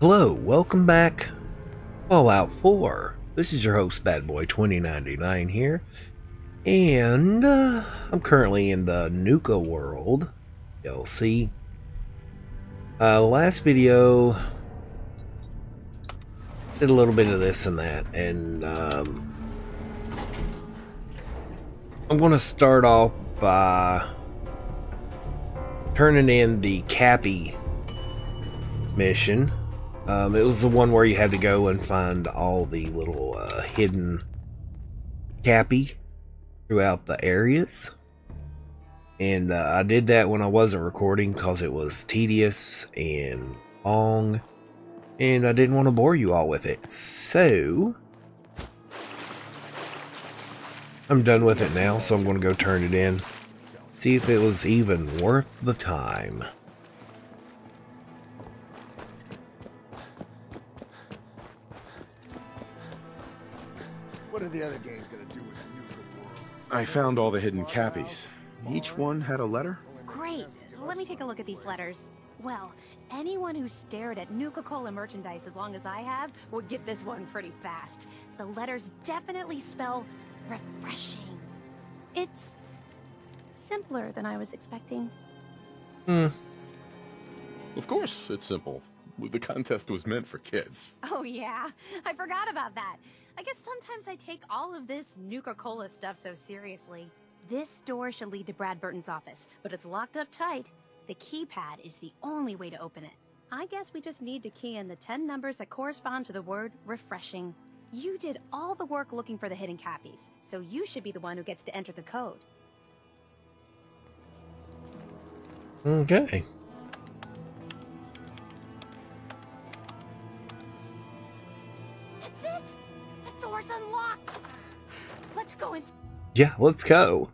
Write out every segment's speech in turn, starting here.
Hello, welcome back. Fallout 4. This is your host, Bad Boy 2099 here. And uh, I'm currently in the Nuka world, DLC. Uh, last video did a little bit of this and that, and um, I'm going to start off by turning in the Cappy mission. Um, it was the one where you had to go and find all the little uh, hidden Cappy throughout the areas. And uh, I did that when I wasn't recording because it was tedious and long. And I didn't want to bore you all with it. So, I'm done with it now, so I'm going to go turn it in. See if it was even worth the time. What are the other games gonna do with the Nuka-World? I found all the hidden cappies. Each one had a letter? Great. Let me take a look at these letters. Well, anyone who stared at Nuka-Cola merchandise as long as I have would get this one pretty fast. The letters definitely spell refreshing. It's simpler than I was expecting. Hmm. Of course, it's simple. The contest was meant for kids. Oh yeah, I forgot about that. I guess sometimes I take all of this Nuka-Cola stuff so seriously. This door should lead to Bradberton's office, but it's locked up tight. The keypad is the only way to open it. I guess we just need to key in the 10 numbers that correspond to the word refreshing. You did all the work looking for the hidden cappies, so you should be the one who gets to enter the code. Okay. Unlocked! Let's go and Yeah, let's go.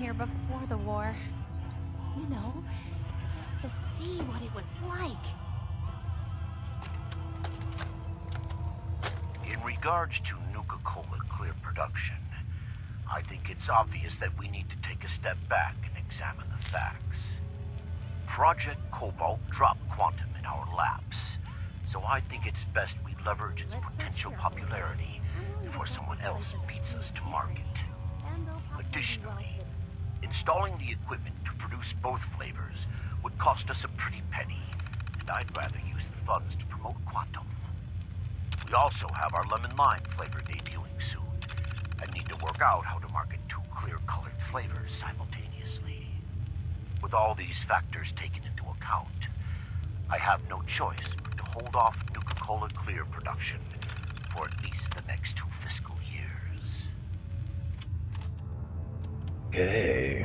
Here before the war. You know, just to see what it was like. In regards to Nuka-Cola clear production, I think it's obvious that we need to take a step back and examine the facts. Project Cobalt dropped Quantum in our laps, so I think it's best we leverage its potential popularity before someone else beats us to market. Additionally, installing the equipment to produce both flavors would cost us a pretty penny, and I'd rather use the funds to promote Quantum. We also have our lemon lime flavor debuting soon, and need to work out how to market two clear colored flavors simultaneously. With all these factors taken into account, I have no choice but to hold off Nuka Cola Clear production for at least the next two fiscal Okay.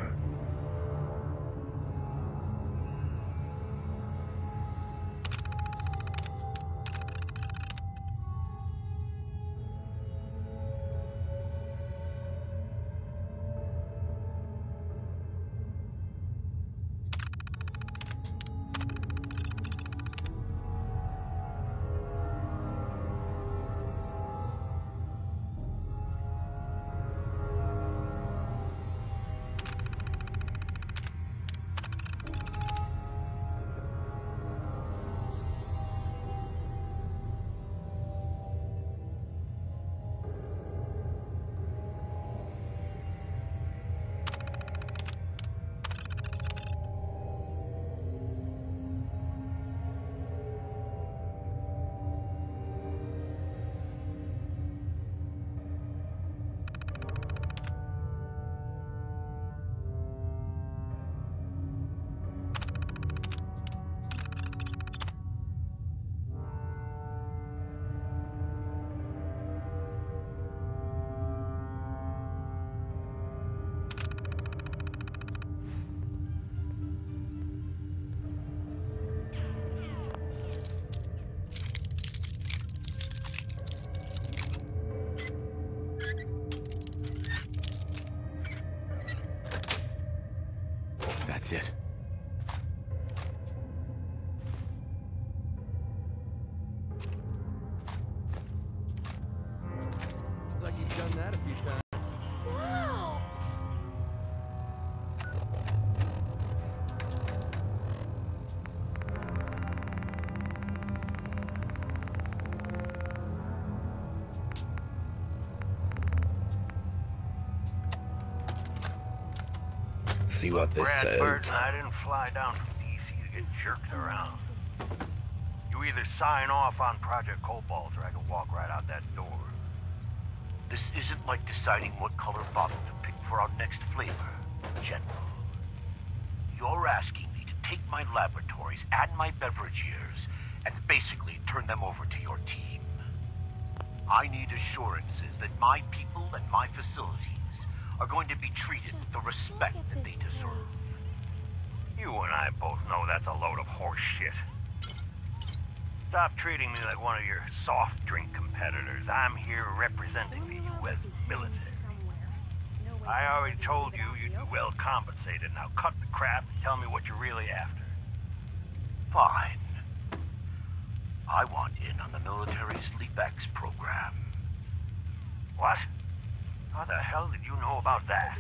Let's see what this Brad says. Burton, I didn't fly down from DC to get jerked around. You either sign off on Project Cobalt or I can walk right out that door. This isn't like deciding what color bottle to pick for our next flavor, General. You're asking me to take my laboratories and my beverageers and basically turn them over to your team. I need assurances that my people and my facilities are going to be treated with the respect that they deserve. You and I both know that's a load of horse shit. Stop treating me like one of your soft drink competitors. I'm here representing the U.S. military. I already told you you'd be well compensated. Now cut the crap and tell me what you're really after. Fine. I want in on the military's LeapX program. What? How the hell did you know about that?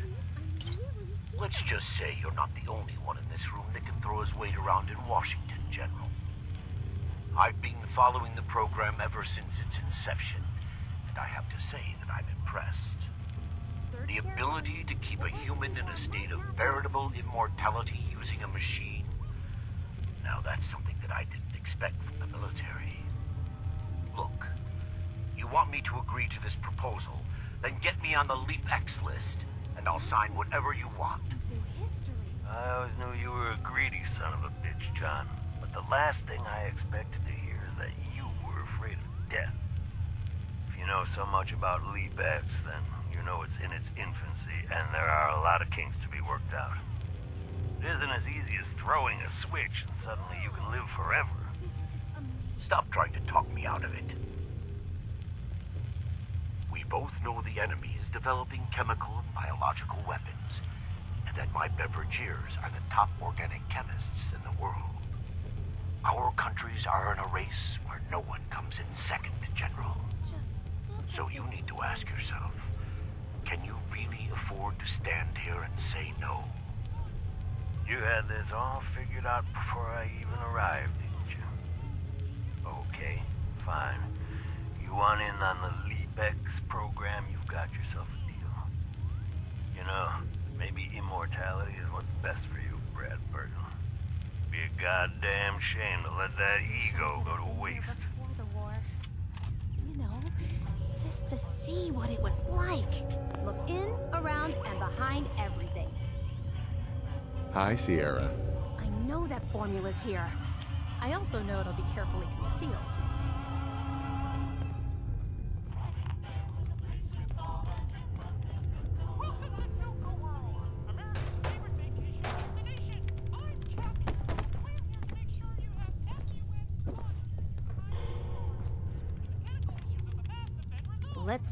Let's just say you're not the only one in this room that can throw his weight around in Washington, General. I've been following the program ever since its inception, and I have to say that I'm impressed. The ability to keep a human in a state of veritable immortality using a machine. Now that's something that I didn't expect from the military. Look, you want me to agree to this proposal, then get me on the LeapX list, and I'll sign whatever you want. I always knew you were a greedy son of a bitch, John. But the last thing I expected to hear is that you were afraid of death. If you know so much about LeapX, then you know it's in its infancy, and there are a lot of kinks to be worked out. It isn't as easy as throwing a switch and suddenly you can live forever. Stop trying to talk me out of it. We both know the enemy is developing chemical biological weapons, and that my beverageers are the top organic chemists in the world. Our countries are in a race where no one comes in second, General. So you need to ask yourself, can you really afford to stand here and say no? You had this all figured out before I even arrived, didn't you? Okay, fine. You want in on the LeapX program, you've got yourself a deal. You know, maybe immortality is what's best for you, Brad Burton. Be a goddamn shame to let that ego go to waste. Before the war, you know, just to see what it was like. Look in, around, and behind everything. Hi, Sierra. I know that formula's here. I also know it'll be carefully concealed.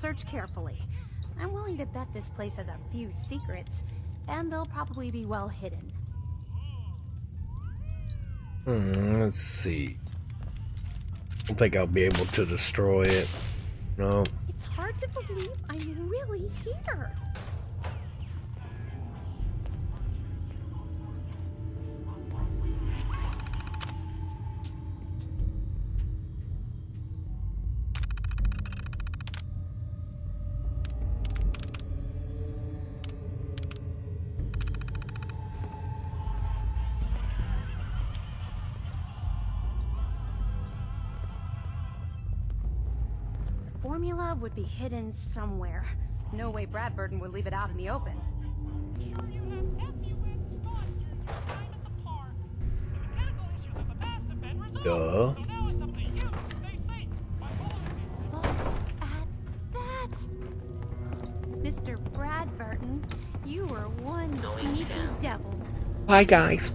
Search carefully. I'm willing to bet this place has a few secrets, and they'll probably be well hidden. Hmm, let's see. I don't think I'll be able to destroy it. No. It's hard to believe I'm really here. Would be hidden somewhere. No way Bradberton would leave it out in the open. Sure you have FUN fun during your time at the park. Medical issues in the past have been resolved. Duh. So now it's up to you to stay safe by following Look at that! Mr. Bradberton, you were one sneaky devil. Bye, guys.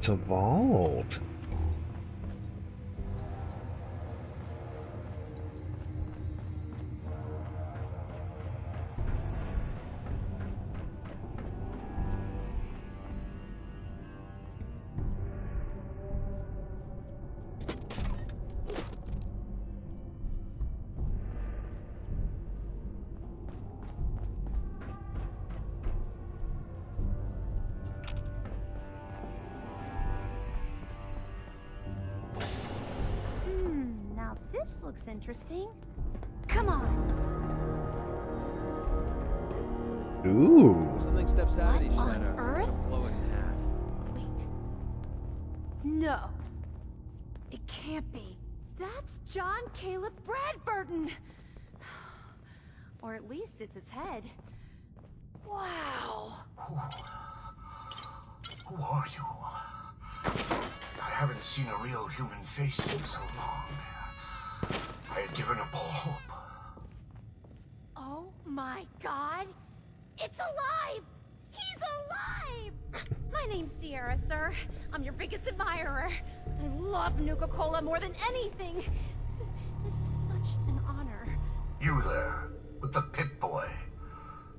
It's a vault. Interesting. Sir. I'm your biggest admirer. I love Nuka-Cola more than anything. This is such an honor. You there, with the Pip-Boy.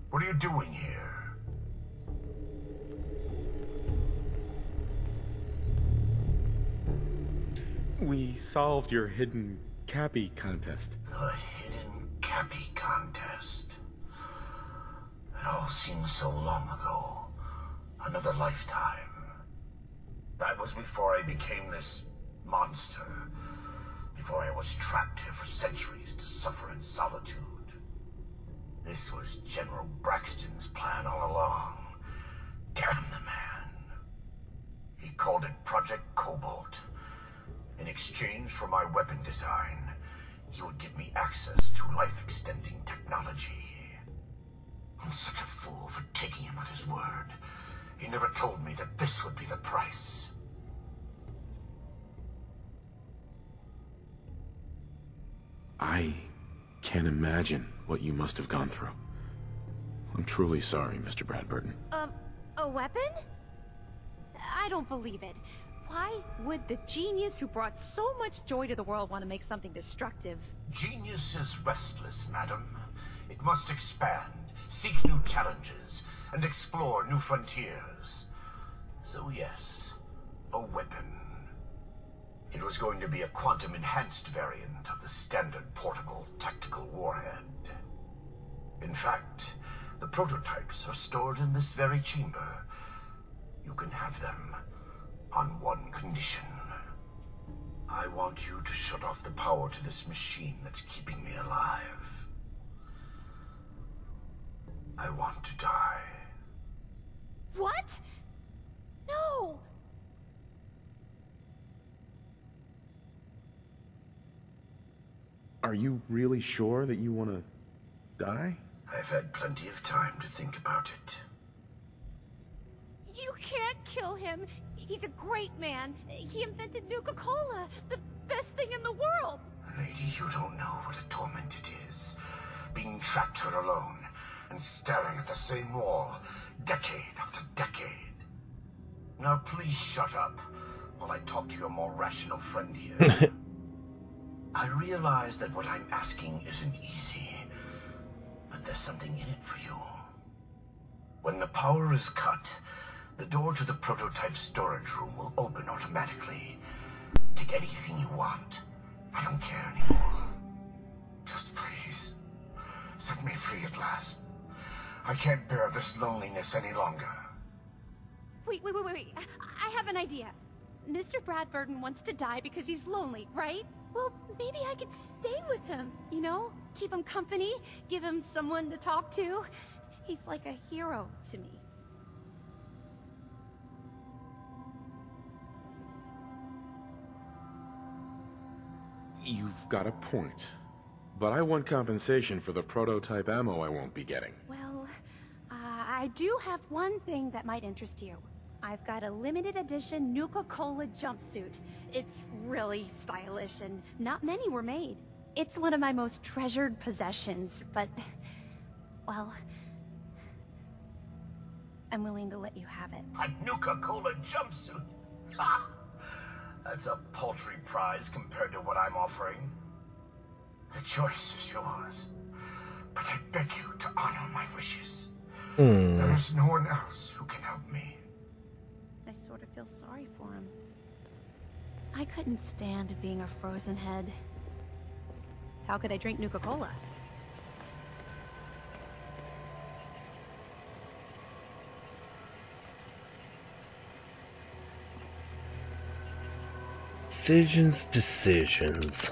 What are you doing here? We solved your hidden Cappy contest. The hidden Cappy contest. It all seems so long ago. Another lifetime. That was before I became this monster. Before I was trapped here for centuries to suffer in solitude. This was General Braxton's plan all along. Damn the man. He called it Project Cobalt. In exchange for my weapon design, he would give me access to life-extending technology. I'm such a fool for taking him at his word. He never told me that this would be the price. I can't imagine what you must have gone through. I'm truly sorry, Mr. Bradberton. Um, a weapon? I don't believe it. Why would the genius who brought so much joy to the world want to make something destructive? Genius is restless, madam. It must expand, seek new challenges, and explore new frontiers. So yes, a weapon. It was going to be a quantum-enhanced variant of the standard portable tactical warhead. In fact, the prototypes are stored in this very chamber. You can have them on one condition. I want you to shut off the power to this machine that's keeping me alive. I want to die. What? No! Are you really sure that you want to die? I've had plenty of time to think about it. You can't kill him. He's a great man. He invented Nuka-Cola, the best thing in the world. Lady, you don't know what a torment it is. Being trapped here alone and staring at the same wall, decade after decade. Now please shut up while I talk to your more rational friend here. I realize that what I'm asking isn't easy, but there's something in it for you. When the power is cut, the door to the prototype storage room will open automatically. Take anything you want. I don't care anymore. Just please, set me free at last. I can't bear this loneliness any longer. Wait, wait, wait, wait, wait. I I have an idea. Mr. Bradberton wants to die because he's lonely, right? Well, maybe I could stay with him, you know? Keep him company, give him someone to talk to. He's like a hero to me. You've got a point. But I want compensation for the prototype ammo I won't be getting. I do have one thing that might interest you. I've got a limited edition Nuka-Cola jumpsuit. It's really stylish and not many were made. It's one of my most treasured possessions, but, well, I'm willing to let you have it. A Nuka-Cola jumpsuit? Ha! That's a paltry prize compared to what I'm offering. The choice is yours. But I beg you to honor my wishes. Hmm. There is no one else who can help me. I sort of feel sorry for him. I couldn't stand being a frozen head. How could I drink Nuka-Cola? Decisions, decisions.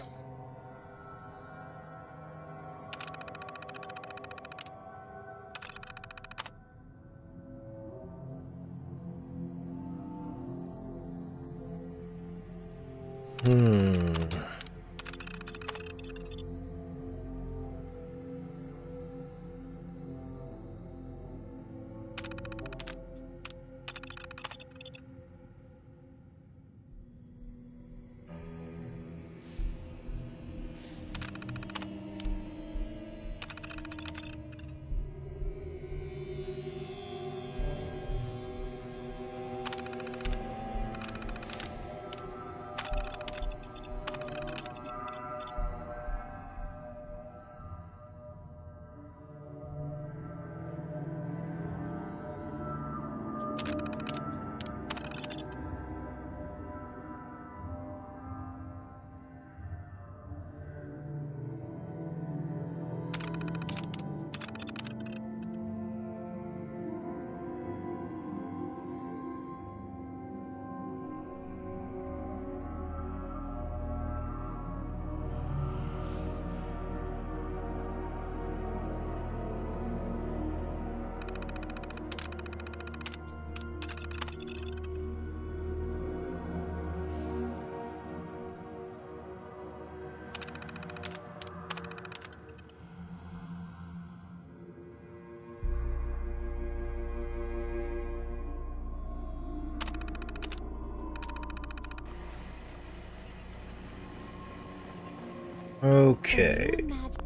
Okay. Imagine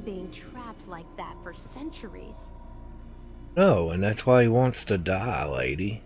being trapped like that for centuries. No, and that's why he wants to die, lady.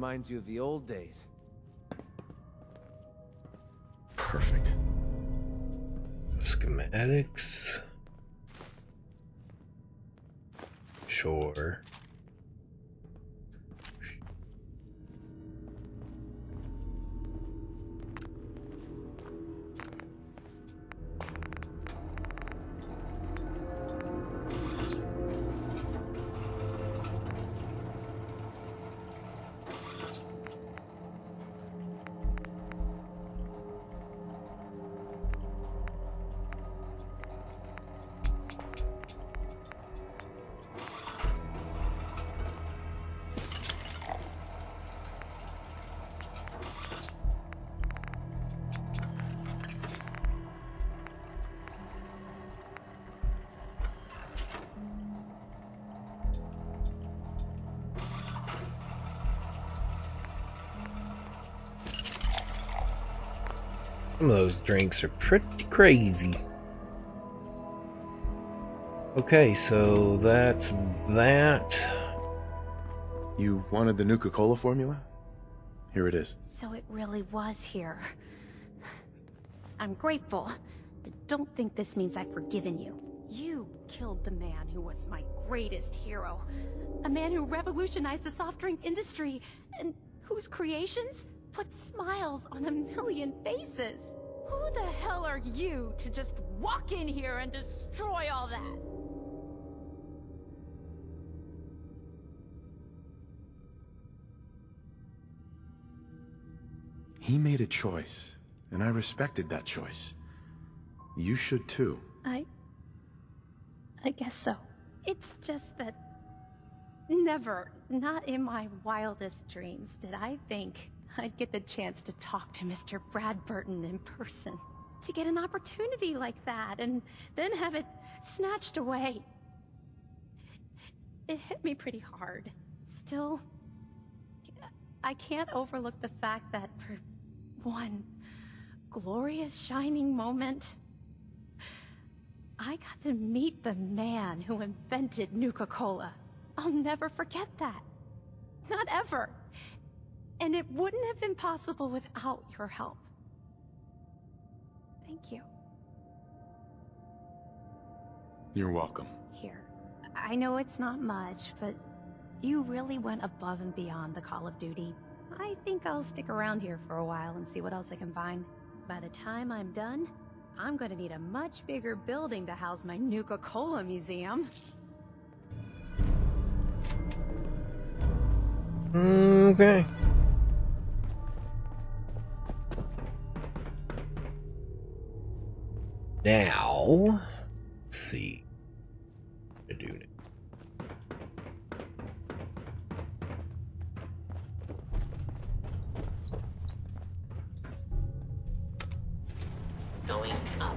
Reminds you of the old days. Some of those drinks are pretty crazy. Okay, so that's that. You wanted the Nuka-Cola formula? Here it is. So it really was here. I'm grateful. But don't think this means I've forgiven you. You killed the man who was my greatest hero. A man who revolutionized the soft drink industry and whose creations put smiles on a million faces. Who the hell are you to just walk in here and destroy all that? He made a choice, and I respected that choice. You should too. I. I guess so. It's just that. Never, not in my wildest dreams, did I think I'd get the chance to talk to Mr. Bradberton in person. To get an opportunity like that, and then have it snatched away. It hit me pretty hard. Still, I can't overlook the fact that for one glorious shining moment, I got to meet the man who invented Nuka-Cola. I'll never forget that. Not ever. And it wouldn't have been possible without your help. Thank you. You're welcome. Here. I know it's not much, but you really went above and beyond the Call of Duty. I think I'll stick around here for a while and see what else I can find. By the time I'm done, I'm gonna need a much bigger building to house my Nuka-Cola museum. Okay. Now, let's see. To do now. Going up.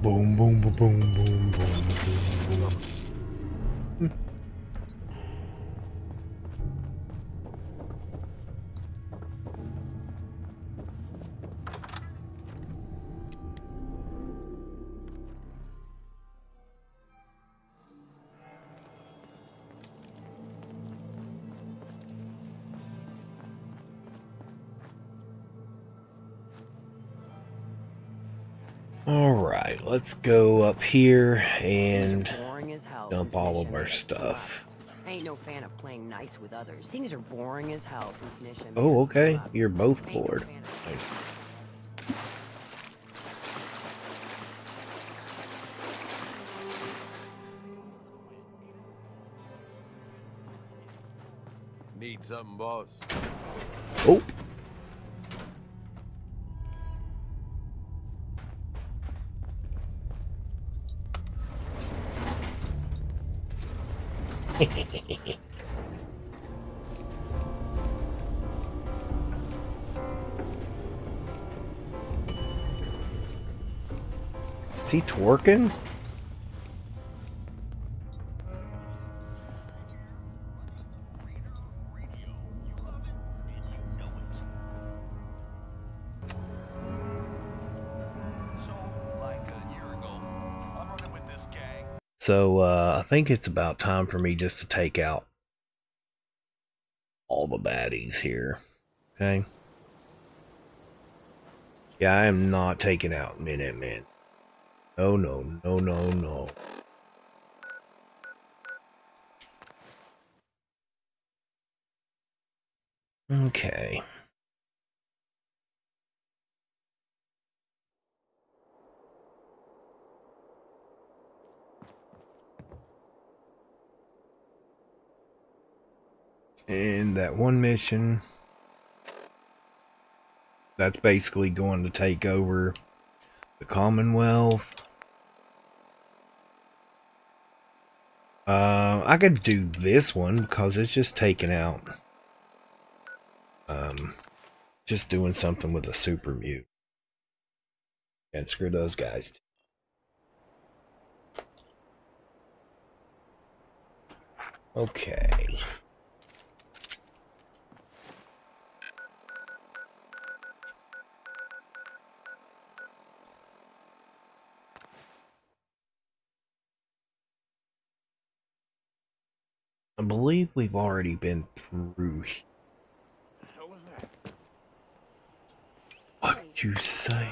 Boom, boom, boom, boom, boom, boom, let's go up here and Boring as hell dump all of our made us two stuff. I ain't no fan of playing nice with others. Things are boring as hell since Nisha Oh, okay. You're both bored. fan Need something, boss? Oh. Twerking? So uh, I think it's about time for me just to take out all the baddies here. Okay. Yeah, I am not taking out Minutemen. No, no, no, no, no. Okay. And that one mission, that's basically going to take over the Commonwealth. Uh, I could do this one because it's just taking out, um, just doing something with a super mute. And screw those guys. Okay. I believe we've already been through. What you say?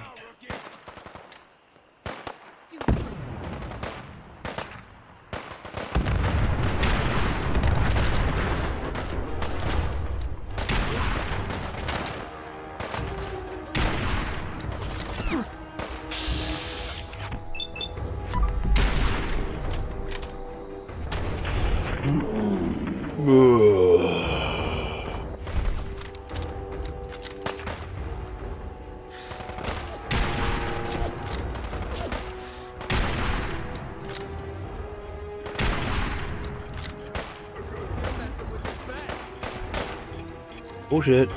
Bullshit.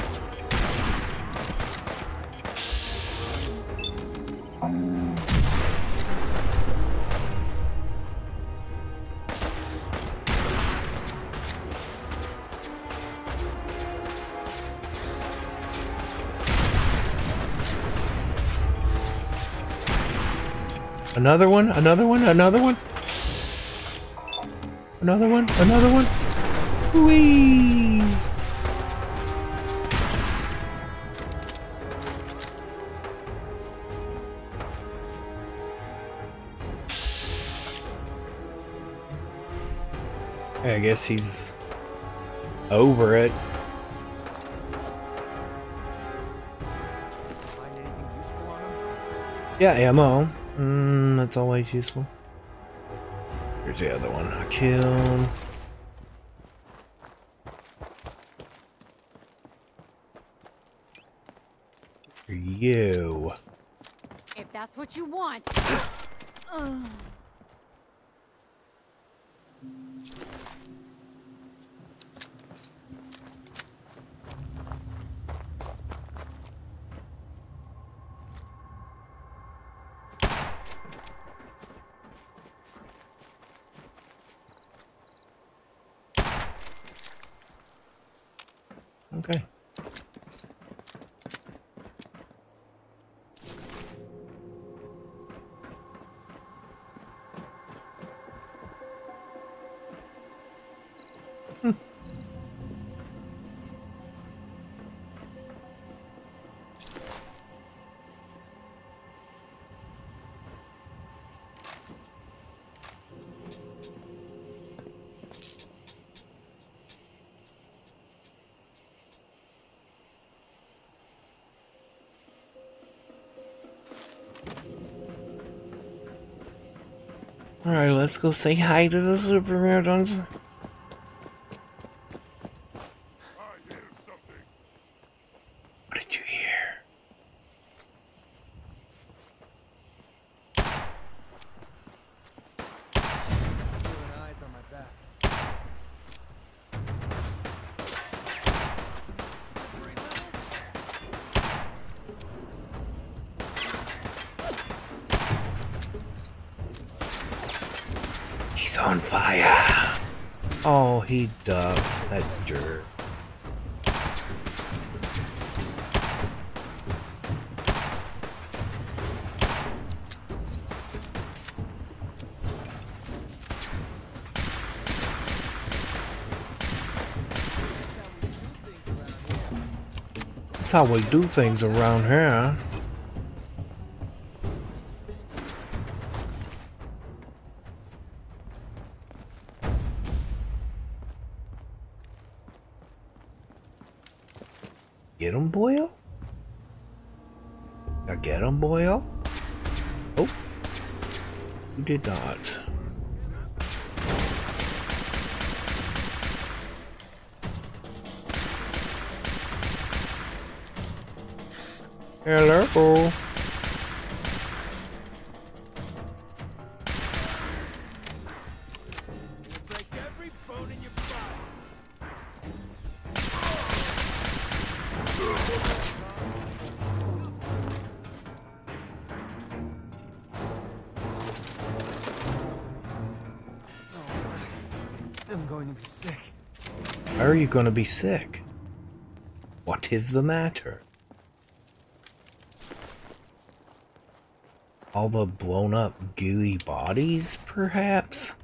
Another one, another one, another one. Another one, another one. Whee! I guess he's over it. Find anything useful on him? Yeah, ammo. Mm, that's always useful. Here's the other one I killed. For you. If that's what you want. Alright, let's go say hi to the Superman Dungeon. How we do things around here. You gonna be sick? What is the matter? All the blown up gooey bodies, perhaps?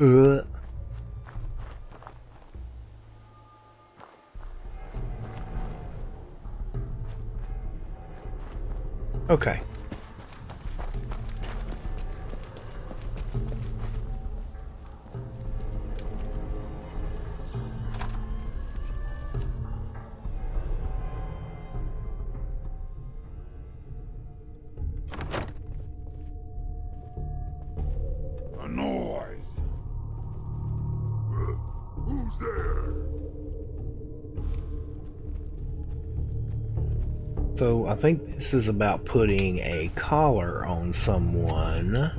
Uh. This is about putting a collar on someone.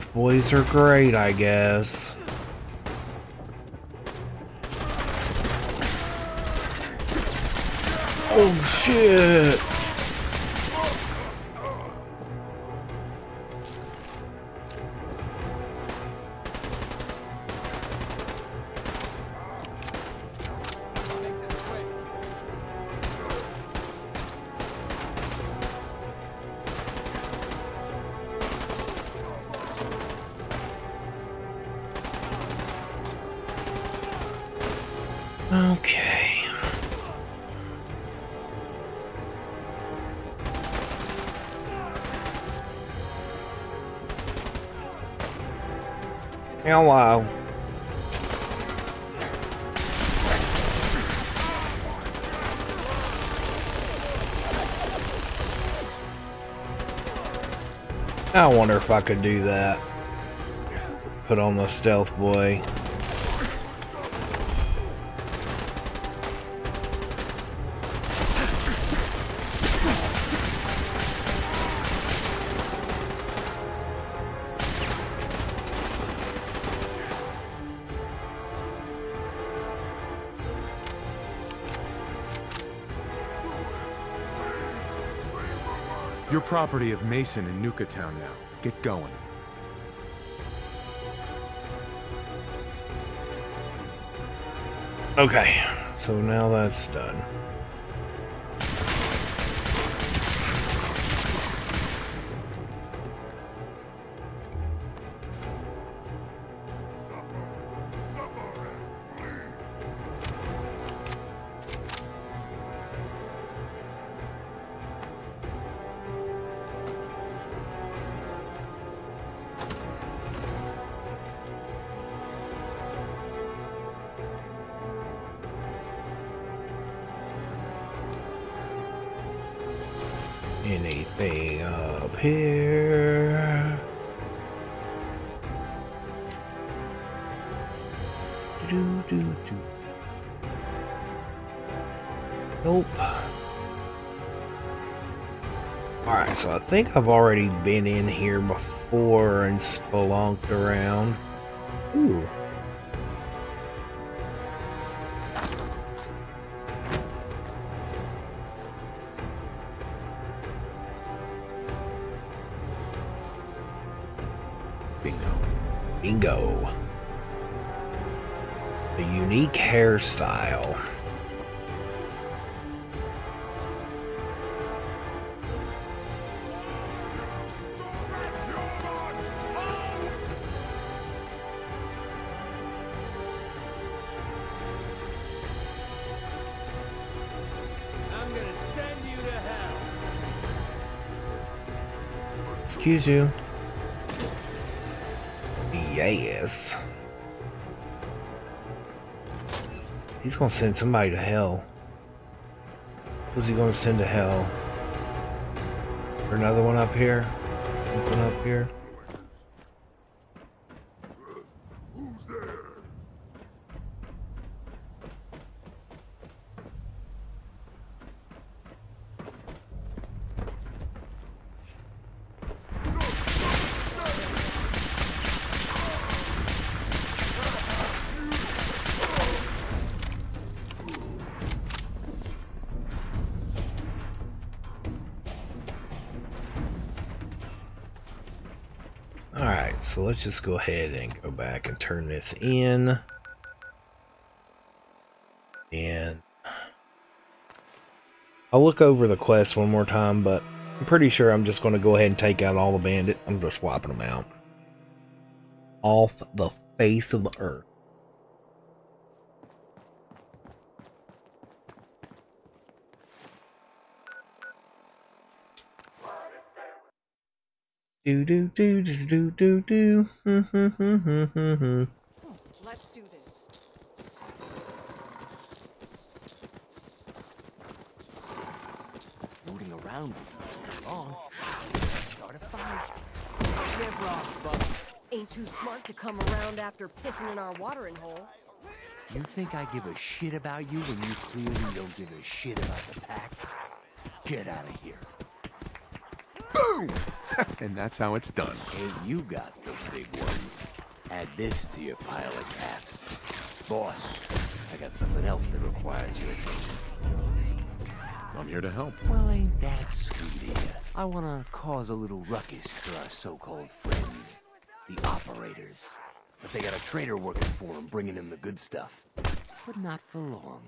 Stealth boys are great, I guess. Oh shit! Wonder if I could do that. Put on the stealth boy. You're property of Mason in Nuka Town now. Get going. Okay, so now that's done. Think I've already been in here before and spelunked around. Excuse you. Yes. He's gonna send somebody to hell. Who's he gonna send to hell? Another one up here? One up here? Let's just go ahead and go back and turn this in. And I'll look over the quest one more time, but I'm pretty sure I'm just going to go ahead and take out all the bandit. I'm just wiping them out. Off the face of the earth. Do do do do do do do. Let's do this. Rooting around long. Start a fight. Rocked, Buck. Ain't too smart to come around after pissing in our watering hole. You think I give a shit about you when you clearly don't give a shit about the pack? Get out of here. Boom! And that's how it's done. Ain't you got the big ones? Add this to your pile of caps. Boss, I got something else that requires your attention. I'm here to help. Well, ain't that sweet of you? I want to cause a little ruckus for our so-called friends, the operators. But they got a traitor working for them, bringing them the good stuff. But not for long.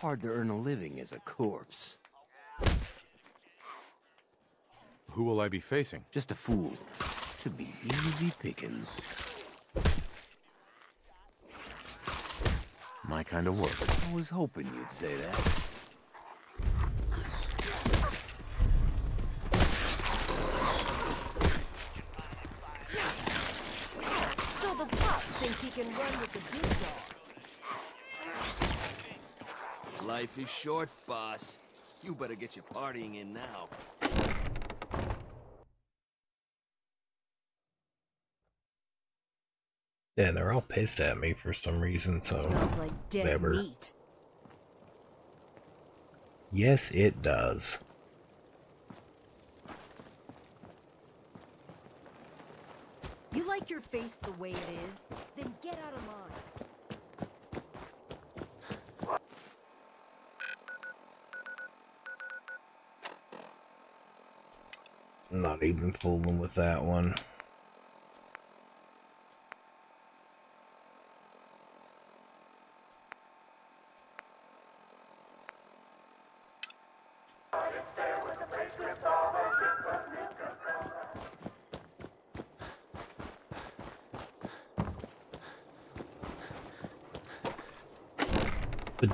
Hard to earn a living as a corpse who will I be facing? Just a fool. To be easy pickings. My kind of work. I was hoping you'd say that. So the boss thinks he can run with the big. Life is short, boss. You better get your partying in now. Yeah, they're all pissed at me for some reason, so Smells like dead whatever. meat. Yes, it does. You like your face the way it is? Then get out of mine. Not even fooling with that one.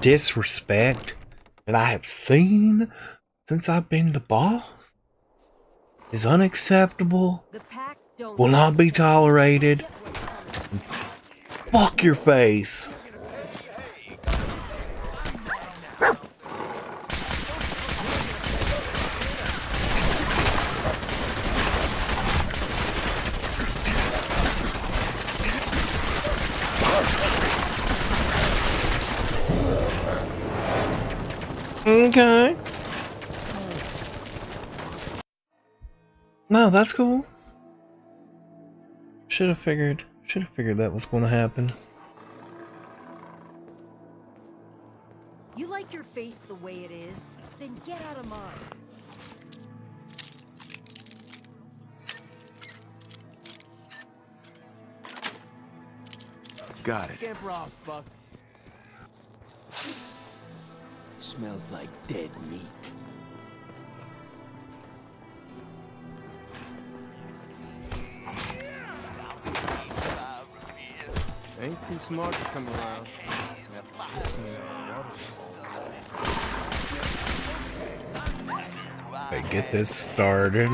Disrespect that I have seen since I've been the boss is unacceptable, The pack don't will not be tolerated. Fuck your face. Okay. No, that's cool. Should have figured. Should have figured that was going to happen. You like your face the way it is? Then get out of mine. Got it. Scamper off, Buck. Smells like dead meat. Smart to come around. Water. Okay, get this started.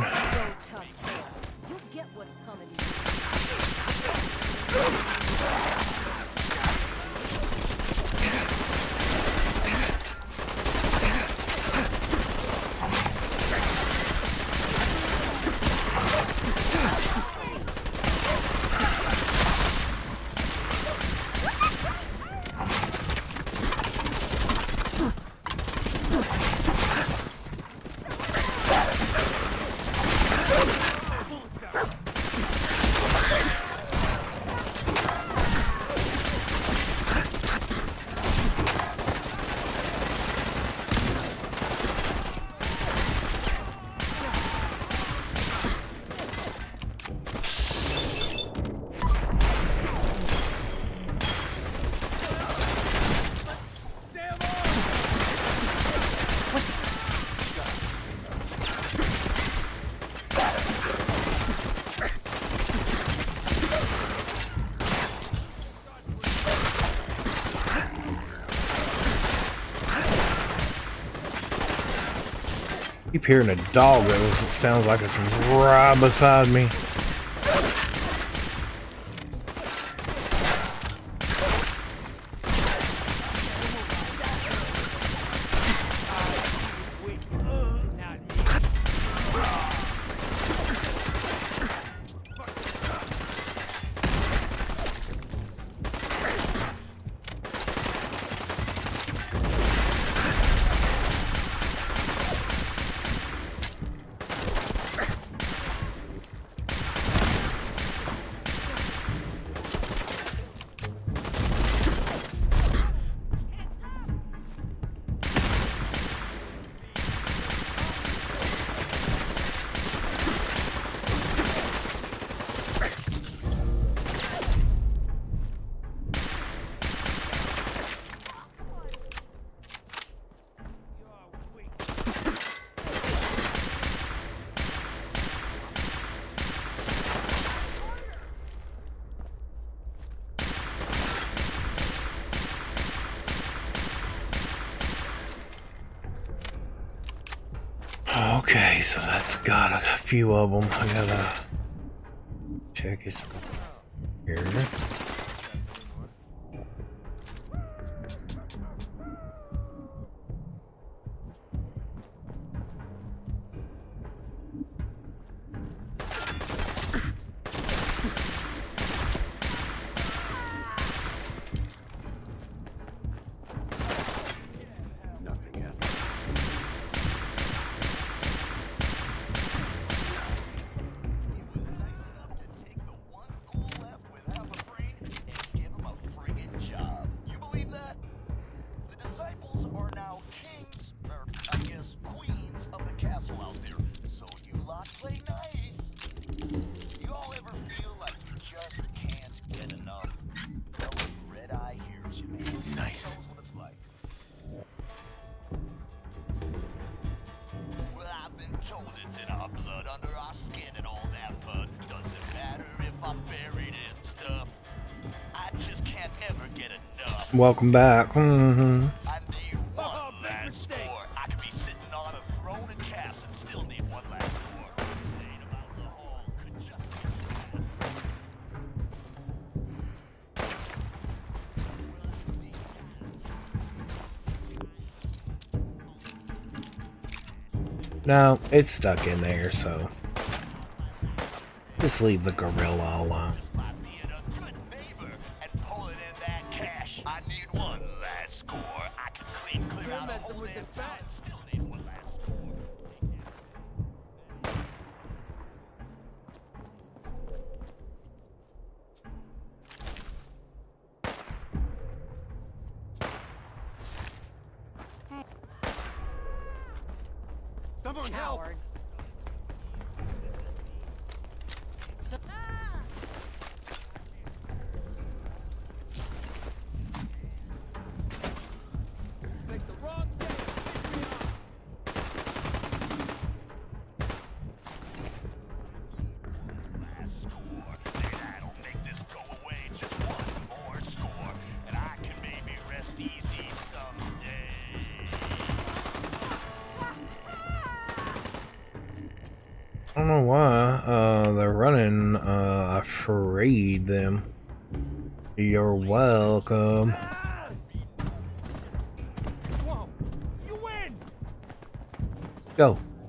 Hearing a dog that was, sounds like it's right beside me. Okay, so that's got a few of them. I gotta check his Mm-hmm. whole could just No, it's stuck in there, so just leave the gorilla alone.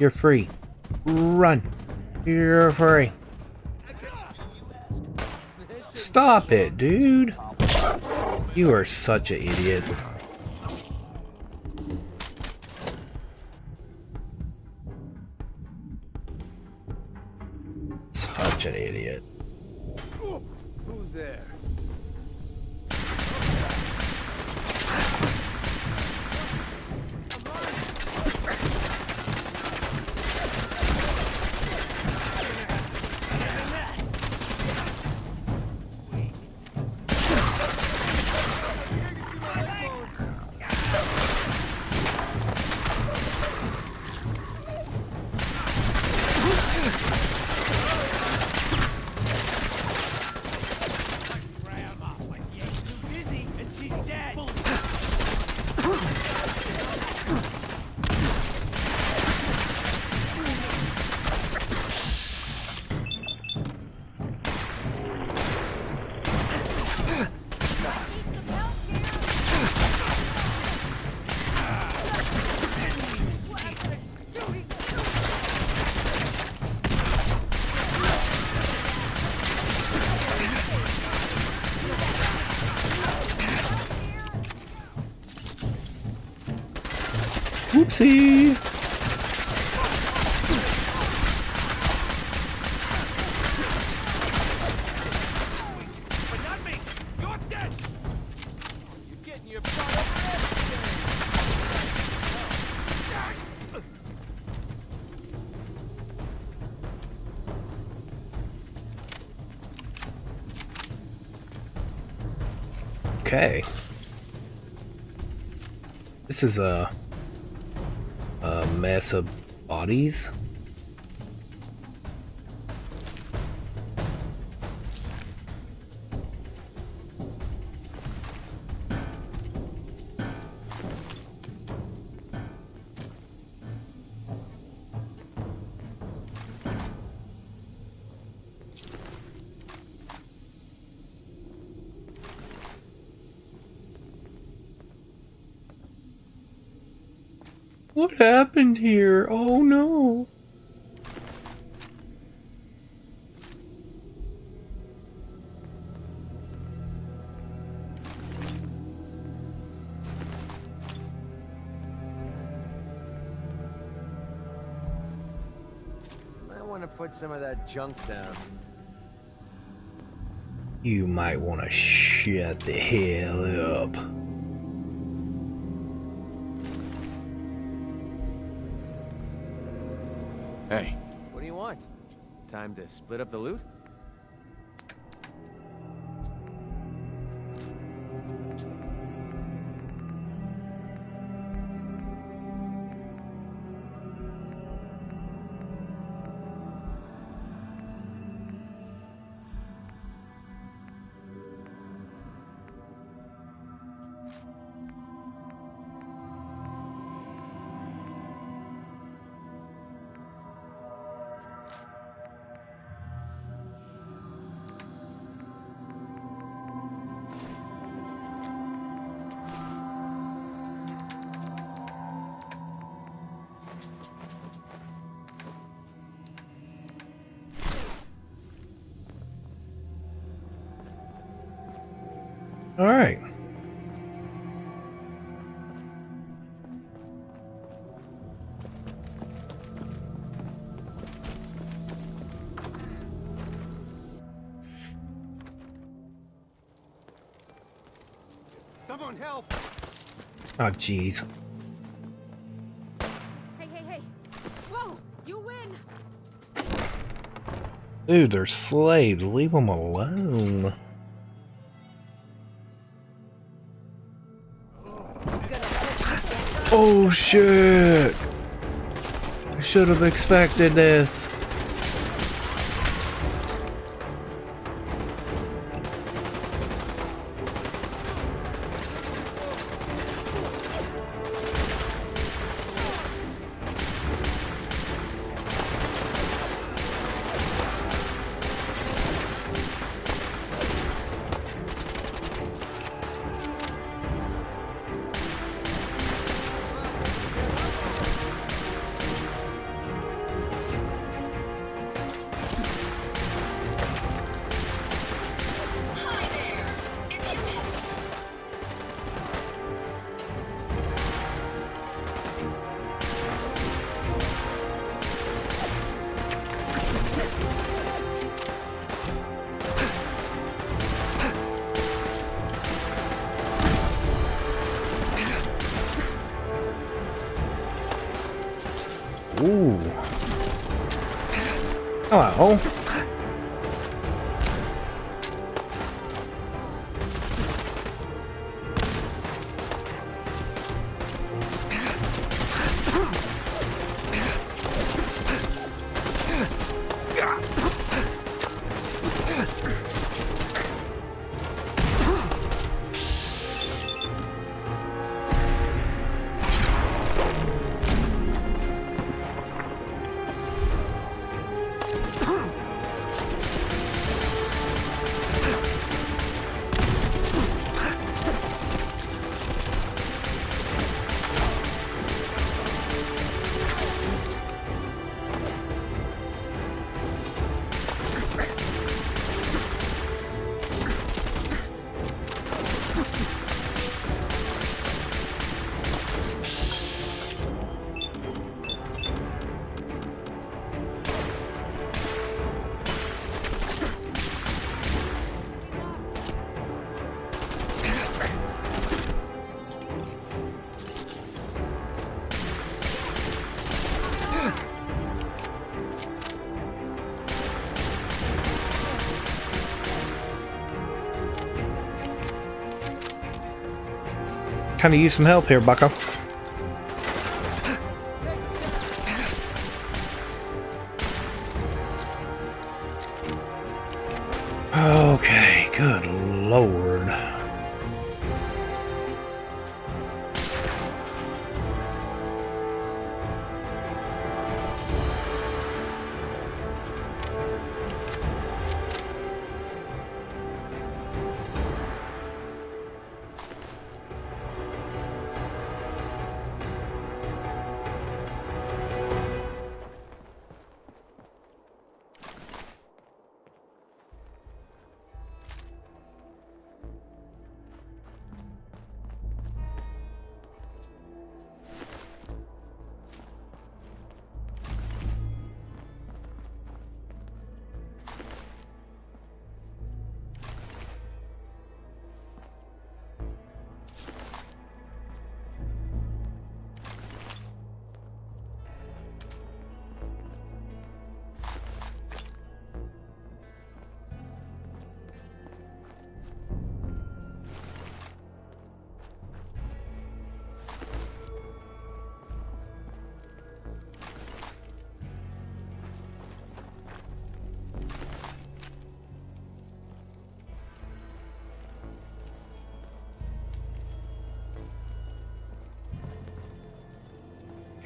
You're free. Run. You're free. Stop it, dude. You are such an idiot. Such an idiot. Who's there? Over Okay. This is a a mess of bodies. Might want to put some of that junk down. You might want to shut the hell up. Hey, What do you want? Time to split up the loot? Oh, jeez. Hey, hey, hey. Whoa, you win. Dude, they're slaves. Leave them alone. Oh, shit. I should have expected this. Kind of use some help here, Bucko.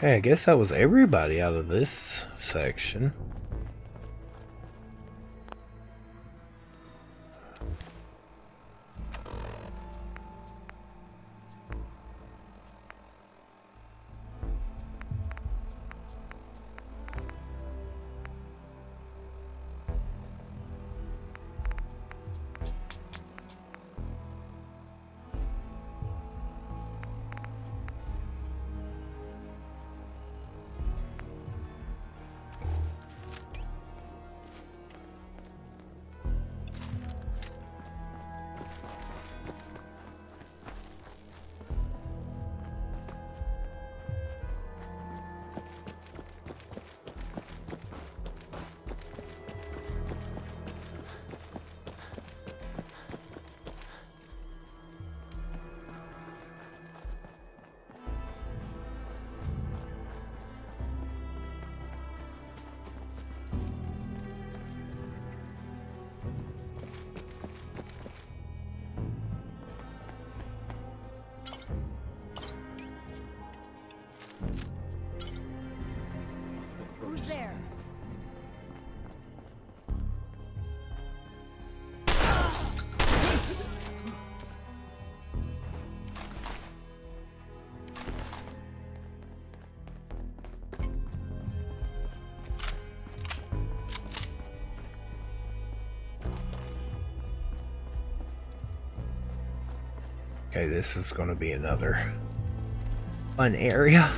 Okay, I guess that was everybody out of this section. this is going to be another fun area.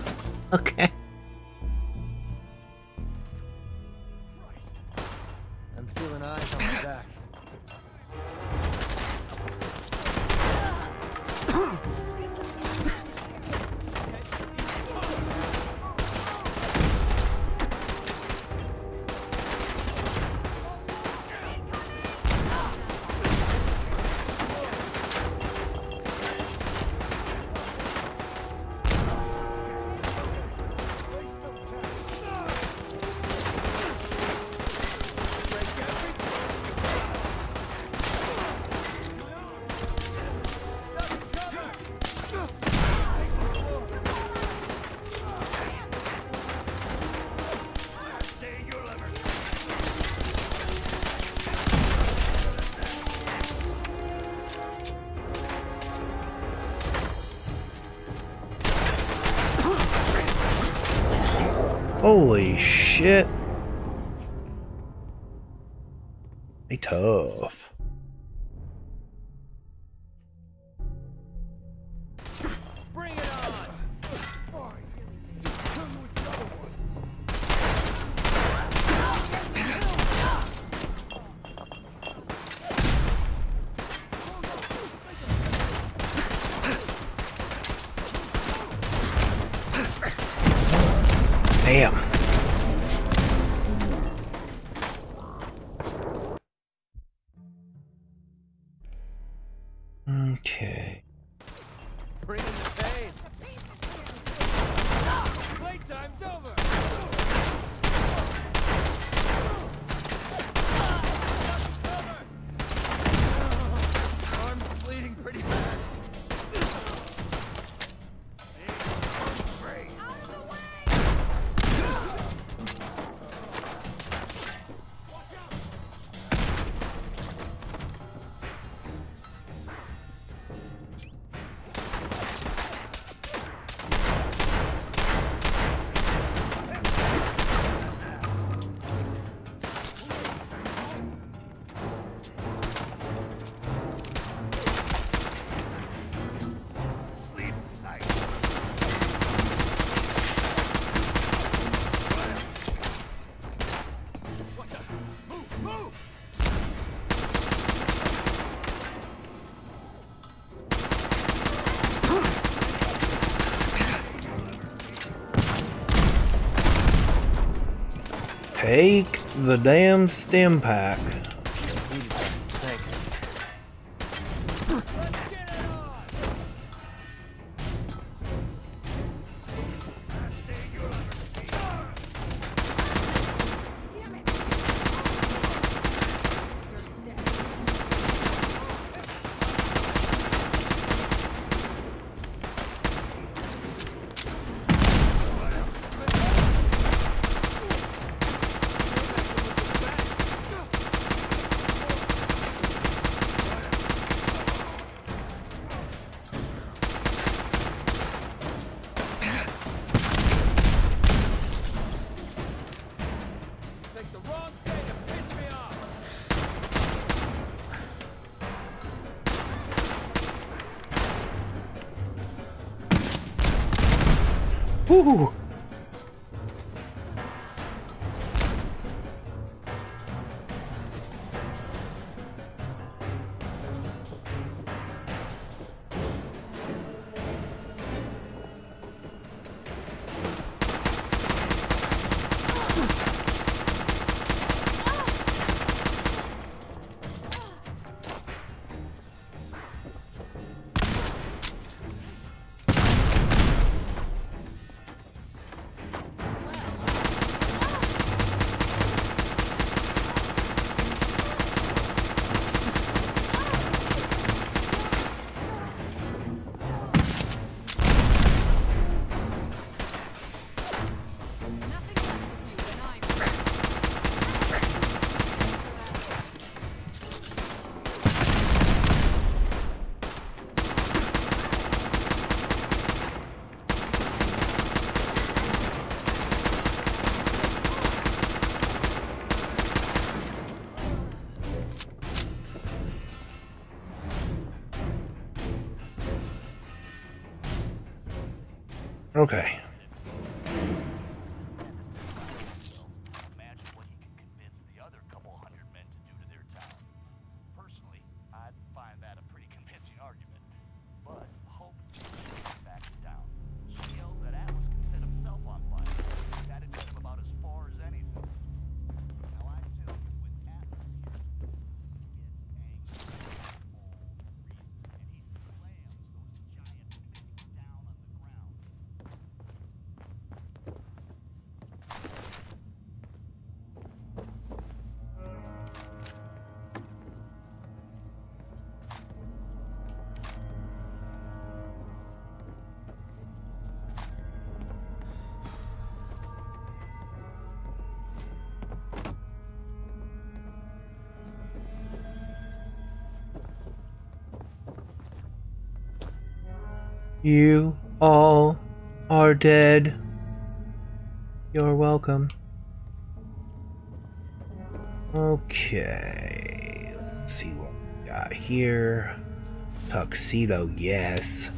Take the damn stimpak. Okay. You all are dead. You're welcome. Okay. Let's see what we got here. Tuxedo, yes.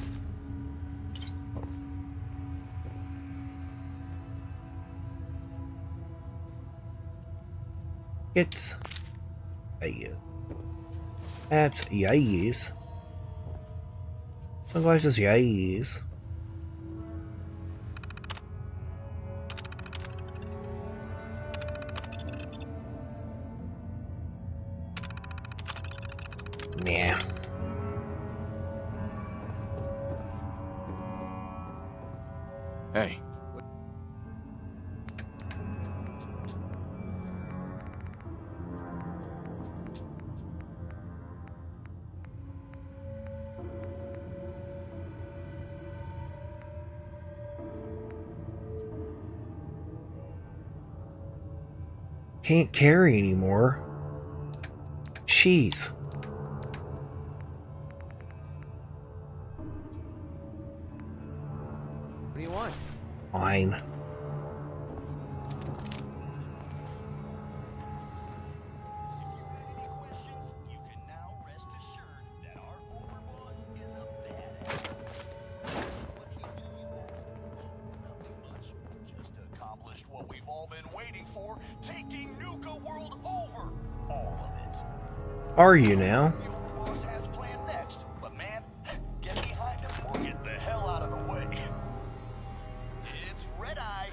It's. Hey. That's yes. Sunglasses, yes. Yeah.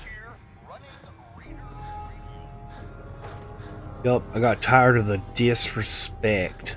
Here, running Reader Yup, I got tired of the disrespect.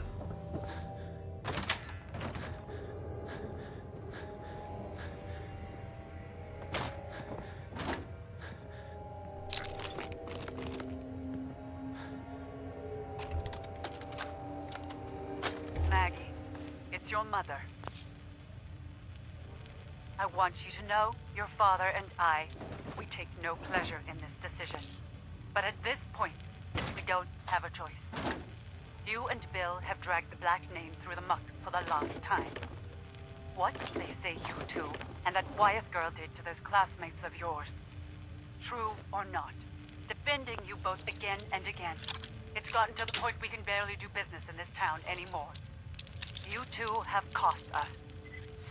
Wyeth girl did to those classmates of yours. True or not, defending you both again and again. It's gotten to the point we can barely do business in this town anymore. You two have cost us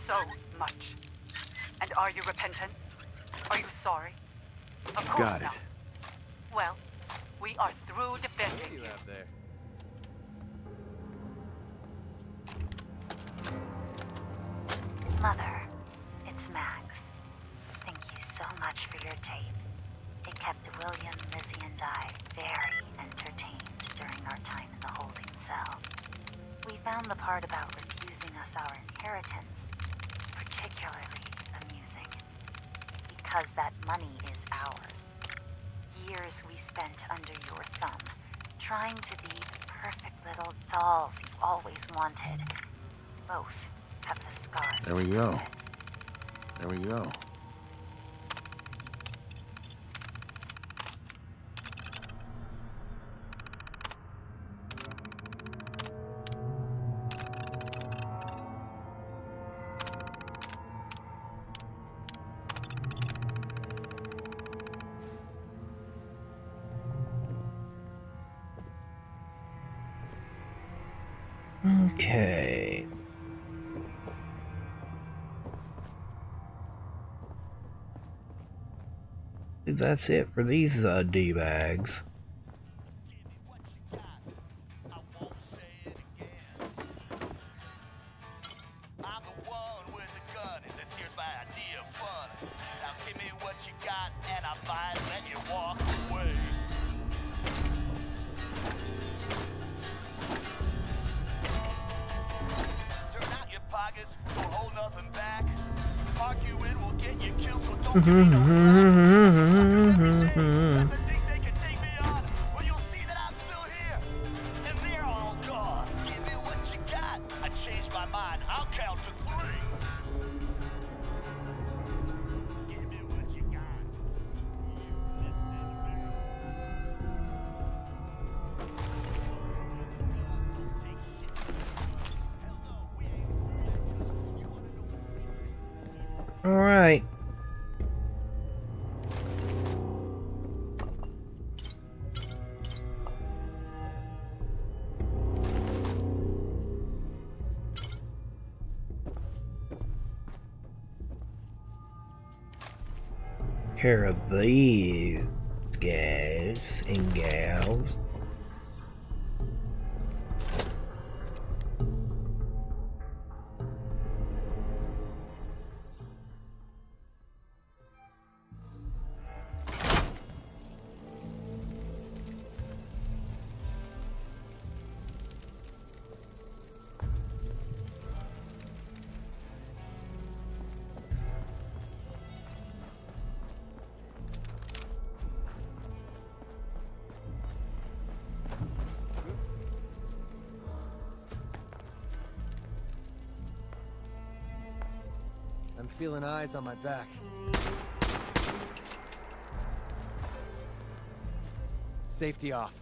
so much. And are you repentant? Are you sorry? Of course Got it. not. Well, we are through defending you have there? Mother, it's Mags. Thank you so much for your tape. It kept William, Lizzie, and I very entertained during our time in the holding cell. We found the part about refusing us our inheritance particularly amusing. Because that money is ours. Years we spent under your thumb, trying to be the perfect little dolls you always wanted. Both have the scars. There we go. There we go. That's it for these uh, D-bags. I'm Care of these guys and gals. On my back. Safety off.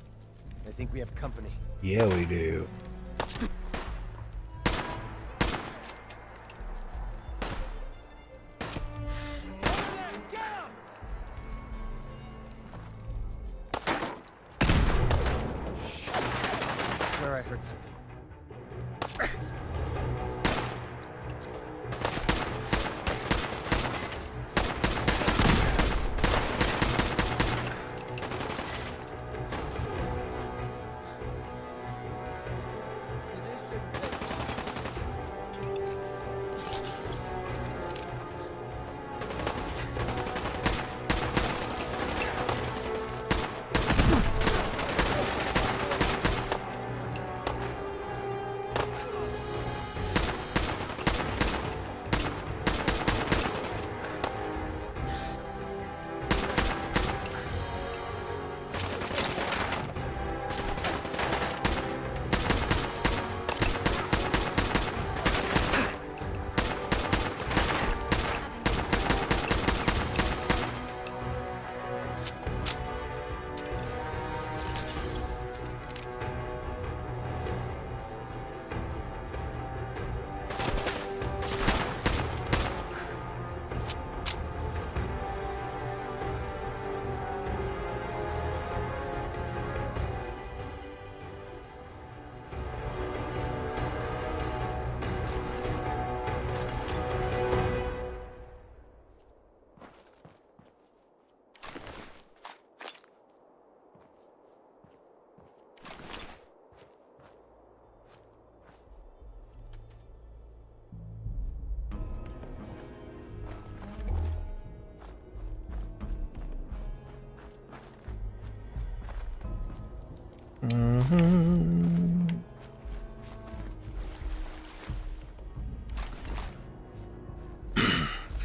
I think we have company. Yeah, we do.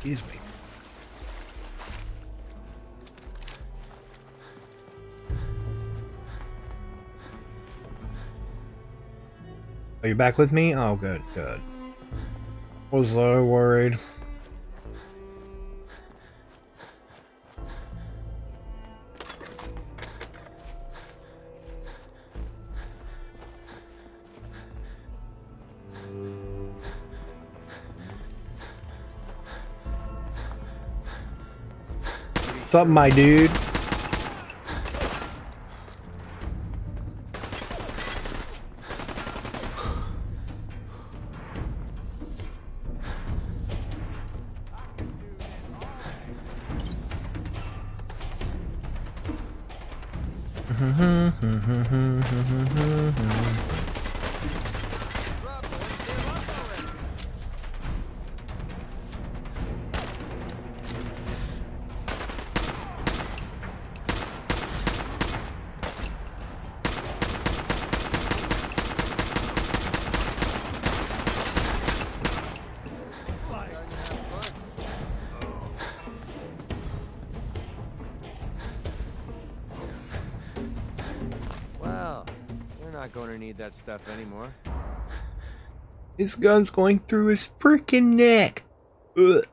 Excuse me. Are you back with me? Oh, good, good. Was so worried. What's up, my dude? His gun's going through his freaking neck. Ugh.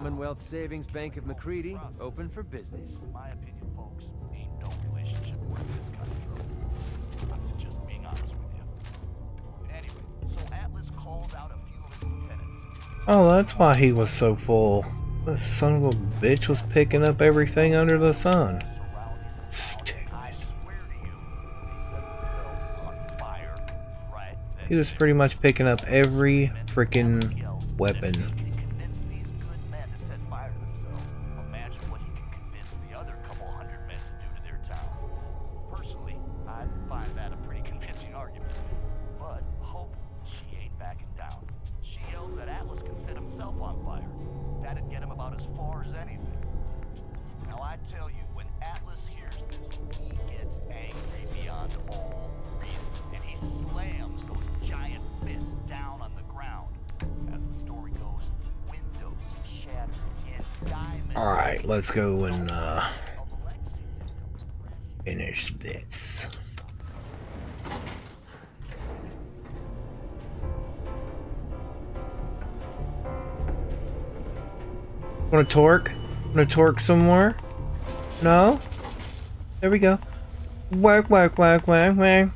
Commonwealth Savings Bank of MacCready, open for business. My opinion, folks, ain't no relationship worth this cutthroat. I'm just being honest with you. Anyway, so Atlas called out a few of his lieutenants. Oh, that's why he was so full. The son of a bitch was picking up everything under the sun. Stupid. He was pretty much picking up every freaking weapon. let's go and uh, finish this. Wanna torque? Wanna torque some more? No? There we go. Whack, whack, whack, whack, whack.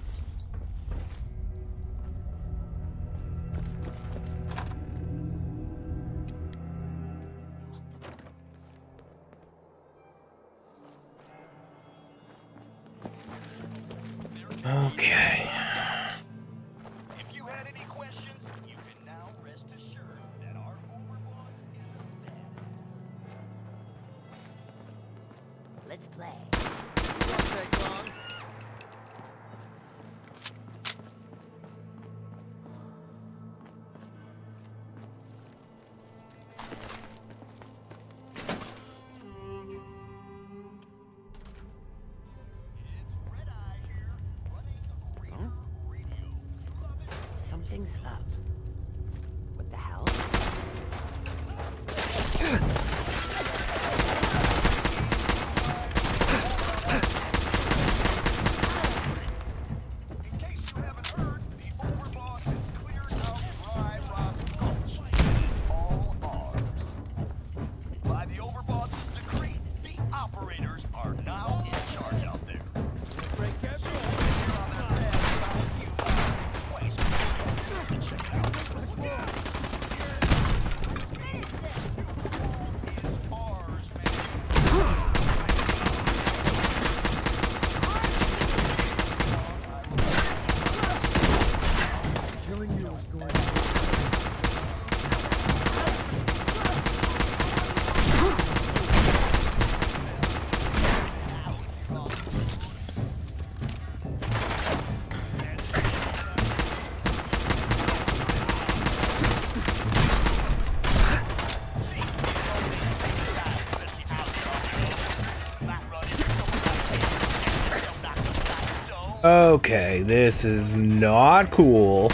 Okay, this is not cool.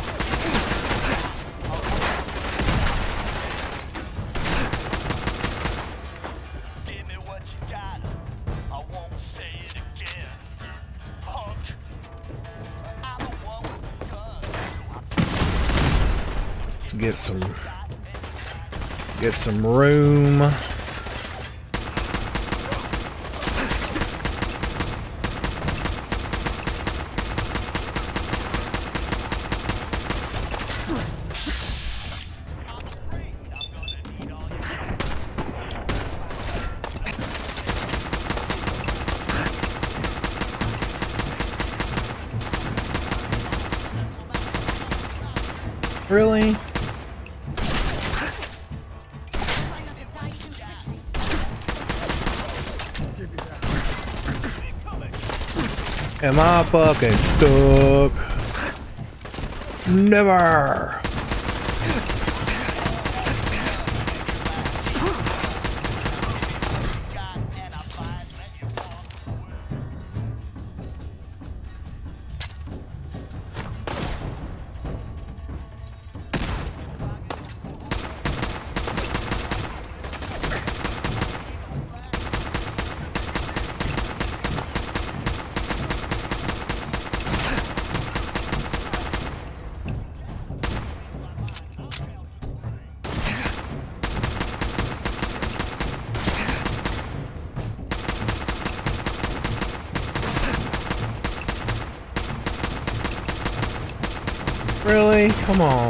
Give me what you got. I won't say it again. Punk. I'm the one with the gun. Let's get some get some room. Really? I fucking stuck? Never. Come on.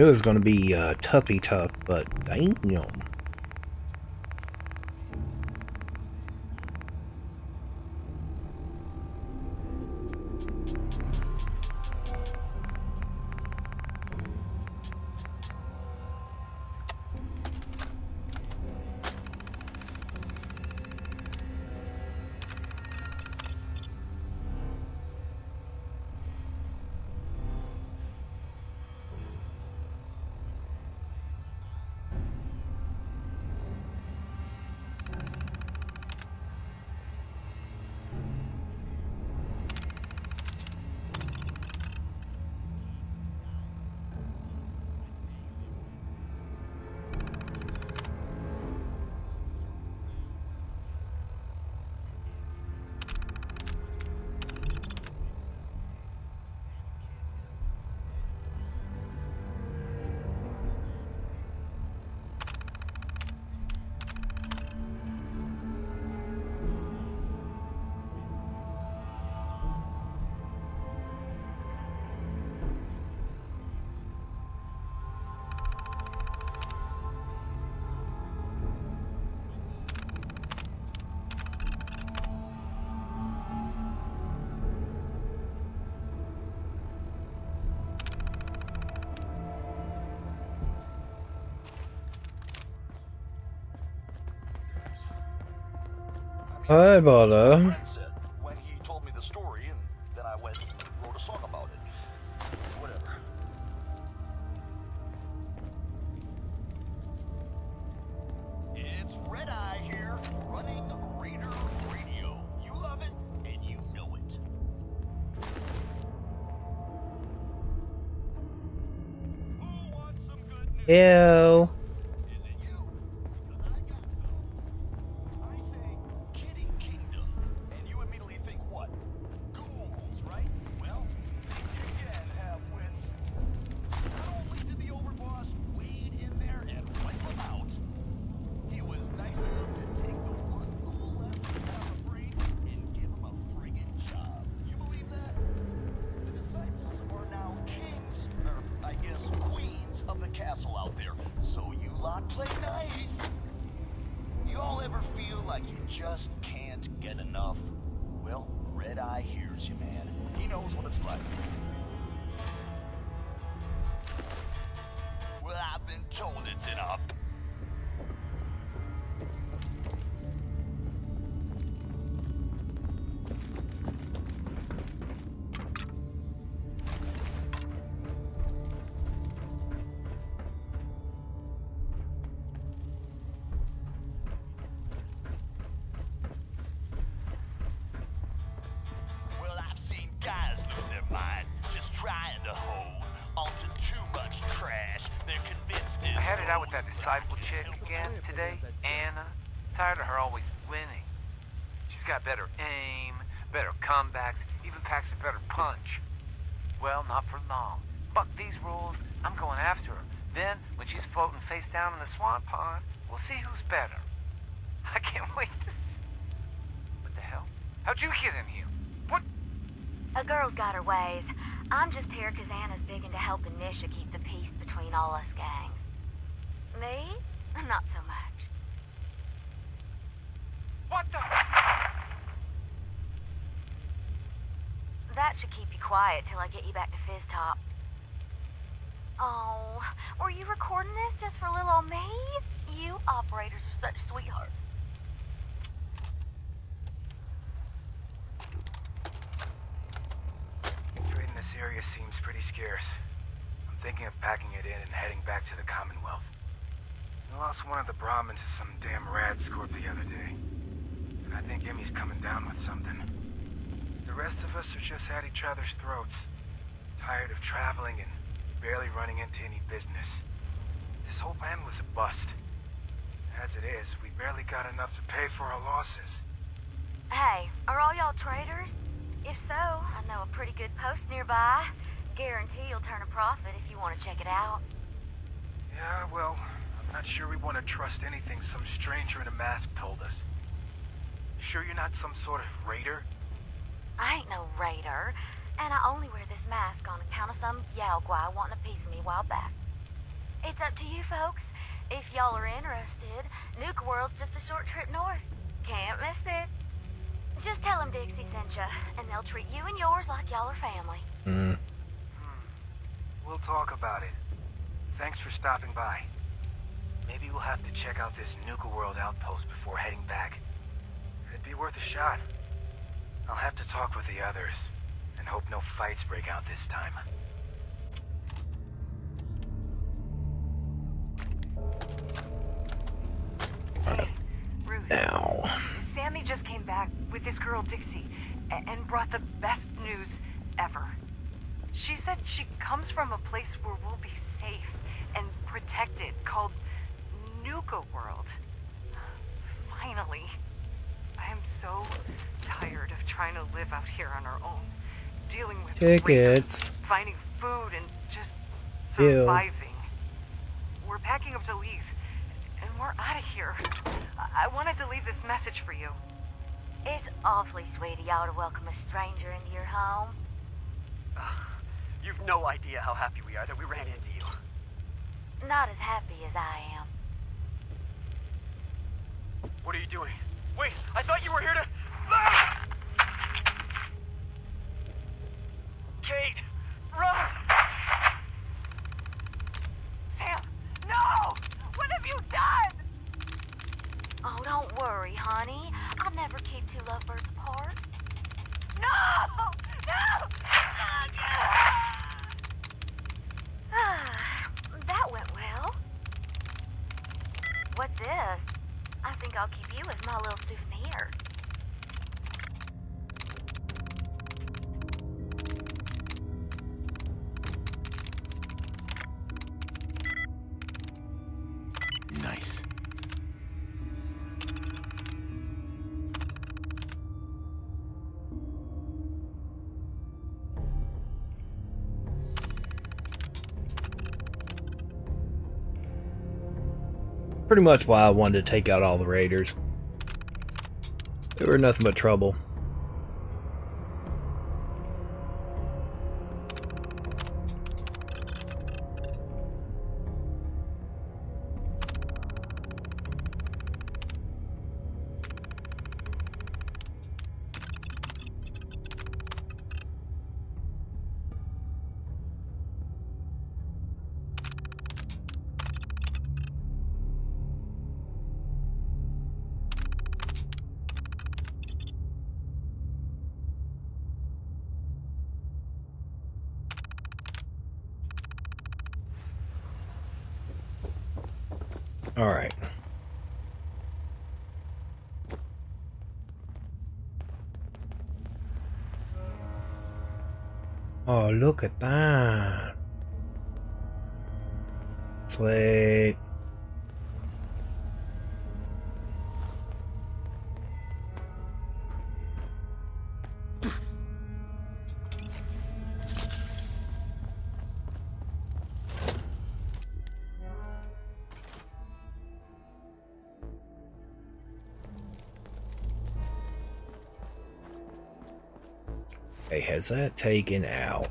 Knew it was going to be uh, toughy tough, but damn. Hi, Butter. Knows today, Anna. Tired of her always winning. She's got better aim, better comebacks, even packs a better punch. Well, not for long. Fuck these rules. I'm going after her. Then, when she's floating face down in the swamp pond, we'll see who's better. I can't wait to see. What the hell? How'd you get in here? What? A girl's got her ways. I'm just here 'cause Anna's big into helping Nisha keep the peace between all us gangs. Me? Not so much. What the? That should keep you quiet till I get you back to Fizztop. Oh, were you recording this just for little old me? You operators are such sweethearts. Trade in this area seems pretty scarce. I'm thinking of packing it in and heading back to the Commonwealth. I lost one of the Brahmins to some damn rad scorp the other day. And I think Emmy's coming down with something. The rest of us are just at each other's throats. Tired of traveling and barely running into any business. This whole plan was a bust. As it is, we barely got enough to pay for our losses. Hey, are all y'all traders? If so, I know a pretty good post nearby. Guarantee you'll turn a profit if you want to check it out. Yeah, well, not sure we want to trust anything some stranger in a mask told us. Sure you're not some sort of raider? I ain't no raider, and I only wear this mask on account of some Yao Guai wanting a piece of me a while back. It's up to you folks. If y'all are interested, Nuka-World's just a short trip north. Can't miss it. Just tell them Dixie sent ya, and they'll treat you and yours like y'all are family. Mm. We'll talk about it. Thanks for stopping by. Maybe we'll have to check out this Nuka-World outpost before heading back. It'd be worth a shot. I'll have to talk with the others, and hope no fights break out this time. Now. Sammy just came back with this girl Dixie and brought the best news ever. She said she comes from a place where we'll be safe and protected called Nuka World. Finally. I am so tired of trying to live out here on our own, dealing with Tickets. raiders, finding food and just Ew. surviving. We're packing up to leave, and we're out of here. I-, I wanted to leave this message for you. It's awfully sweet of y'all to welcome a stranger into your home. You've no idea how happy we are that we ran into you. Not as happy as I am. What are you doing? Wait, I thought you were here to. Ah! Kate, run! Sam, no! What have you done? Oh, don't worry, honey. I never keep two lovebirds apart. No! No! that went well. What's this? I think I'll keep you as my little souvenir. Pretty much why I wanted to take out all the raiders. They were nothing but trouble. Look at that. Sweet. Okay, has that taken out?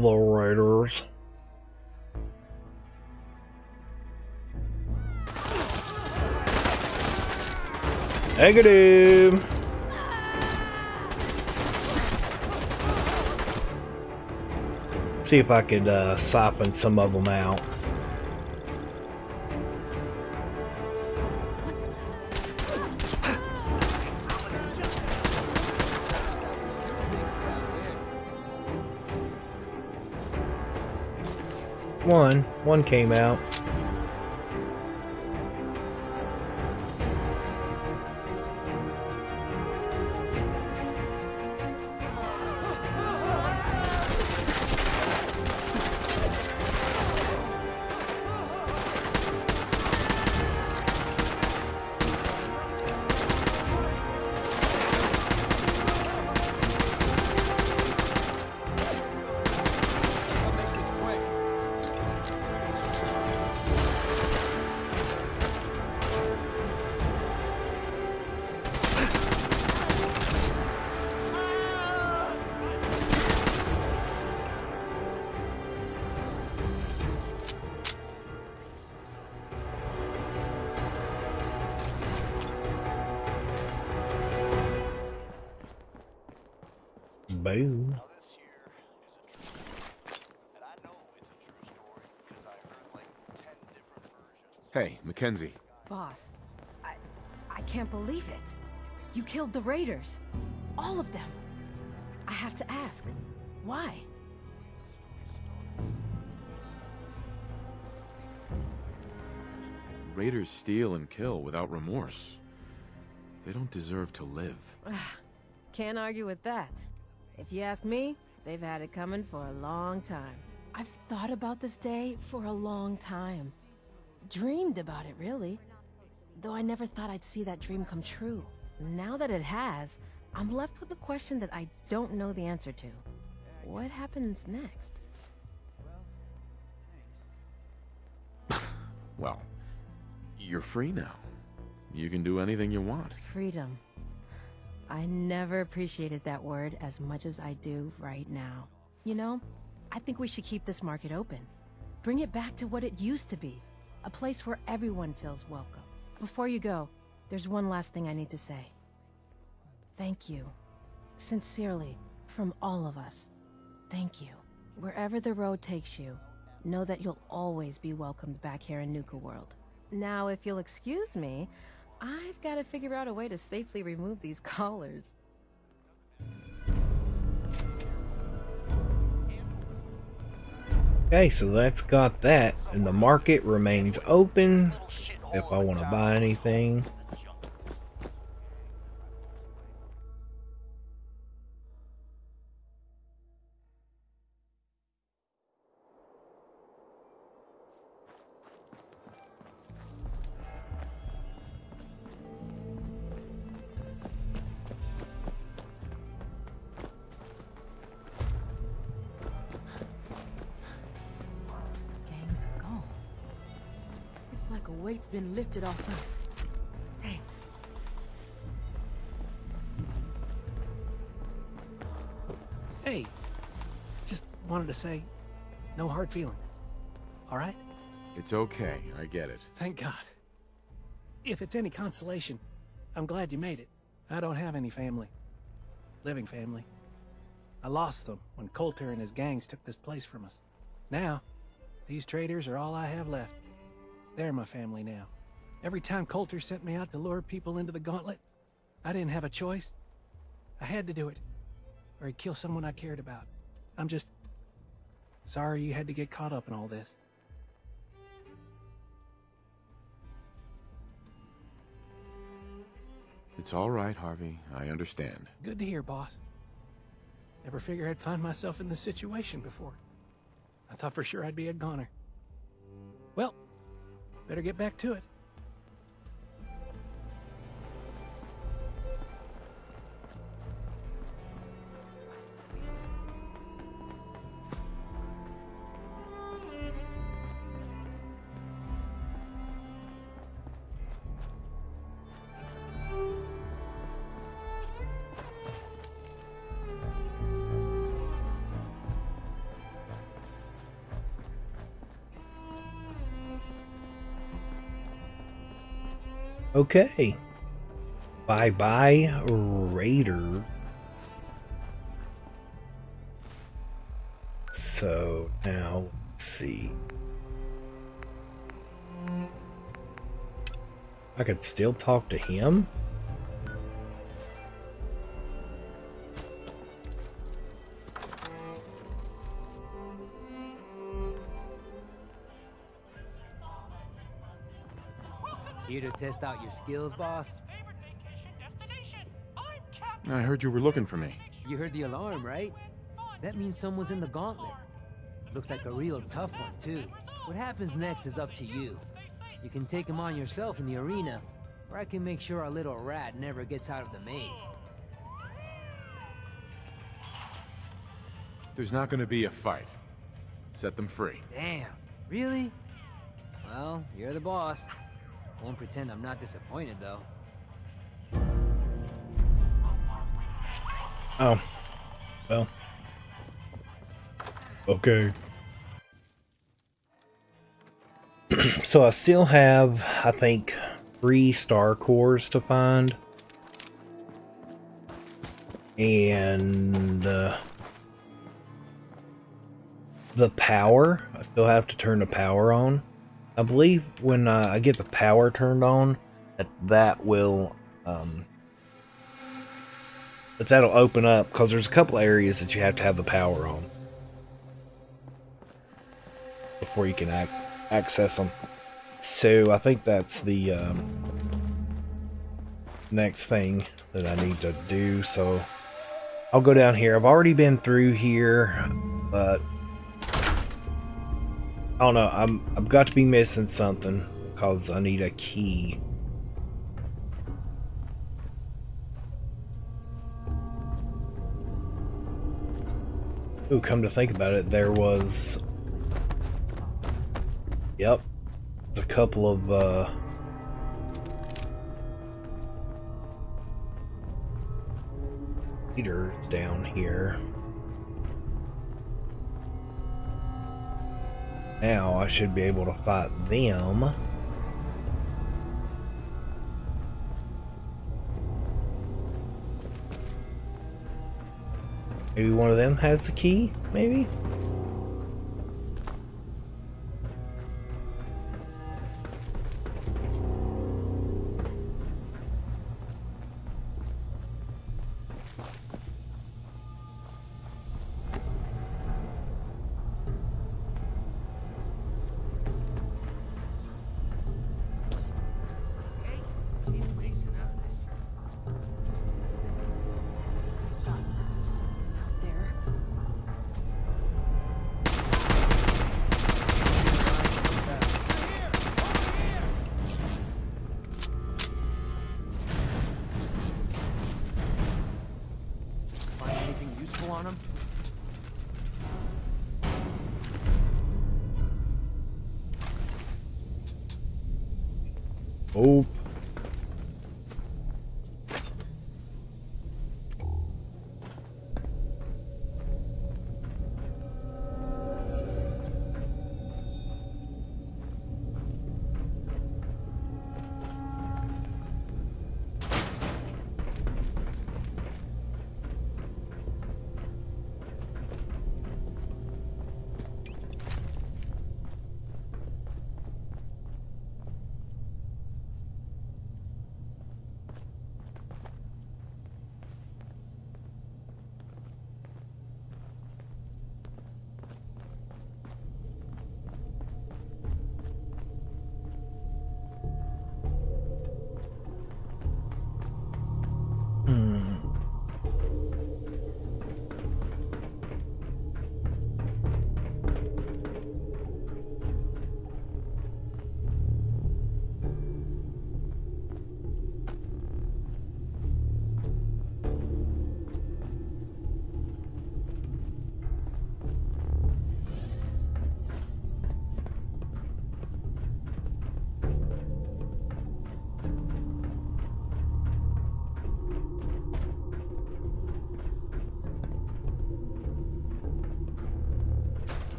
The Raiders. Negative. See if I could uh, soften some of them out. One. One came out. Killed the raiders. All of them. I have to ask, why? Raiders steal and kill without remorse. They don't deserve to live. Can't argue with that. If you ask me, they've had it coming for a long time. I've thought about this day for a long time. Dreamed about it, really. Though I never thought I'd see that dream come true. Now that it has, I'm left with a question that I don't know the answer to. What happens next? Well, you're free now. You can do anything you want. Freedom. I never appreciated that word as much as I do right now. You know, I think we should keep this market open. Bring it back to what it used to be. A place where everyone feels welcome. Before you go, there's one last thing I need to say. Thank you. Sincerely, from all of us. Thank you. Wherever the road takes you, know that you'll always be welcomed back here in Nuka-World. Now, if you'll excuse me, I've got to figure out a way to safely remove these collars. Okay, so that's got that, and the market remains open if I want to buy anything. Lifted off us. Thanks. Hey, just wanted to say, no hard feelings. All right? It's okay. I get it. Thank God. If it's any consolation, I'm glad you made it. I don't have any family. Living family. I lost them when Colter and his gangs took this place from us. Now, these traitors are all I have left. They're my family now. Every time Colter sent me out to lure people into the gauntlet, I didn't have a choice. I had to do it, or he'd kill someone I cared about. I'm just sorry you had to get caught up in all this. It's all right, Harvey. I understand. Good to hear, boss. Never figured I'd find myself in this situation before. I thought for sure I'd be a goner. Well, better get back to it. Okay. Bye bye, Raider. So now, let's see. I could still talk to him? Test out your skills, boss? I heard you were looking for me. You heard the alarm, right? That means someone's in the gauntlet. Looks like a real tough one, too. What happens next is up to you. You can take him on yourself in the arena, or I can make sure our little rat never gets out of the maze. There's not going to be a fight. Set them free. Damn, really? Well, you're the boss. Won't pretend I'm not disappointed, though. Oh. Well. Okay. so I still have, I think, three star cores to find. And uh, the power, I still have to turn the power on. I believe when uh, I get the power turned on, that that will um, that that'll open up because there's a couple areas that you have to have the power on before you can ac access them. So I think that's the um, next thing that I need to do. So I'll go down here. I've already been through here, but I don't know. I'm I've got to be missing something because I need a key. Ooh, come to think about it, there was. Yep. A couple of, uh. Down here. Now I should be able to fight them. Maybe one of them has the key, maybe?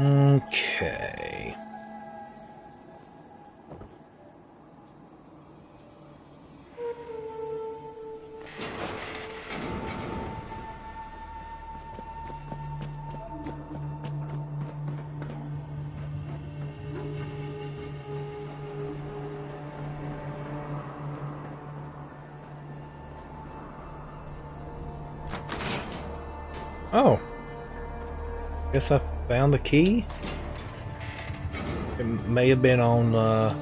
Okay. Oh. Guess I found the key. It may have been on uh,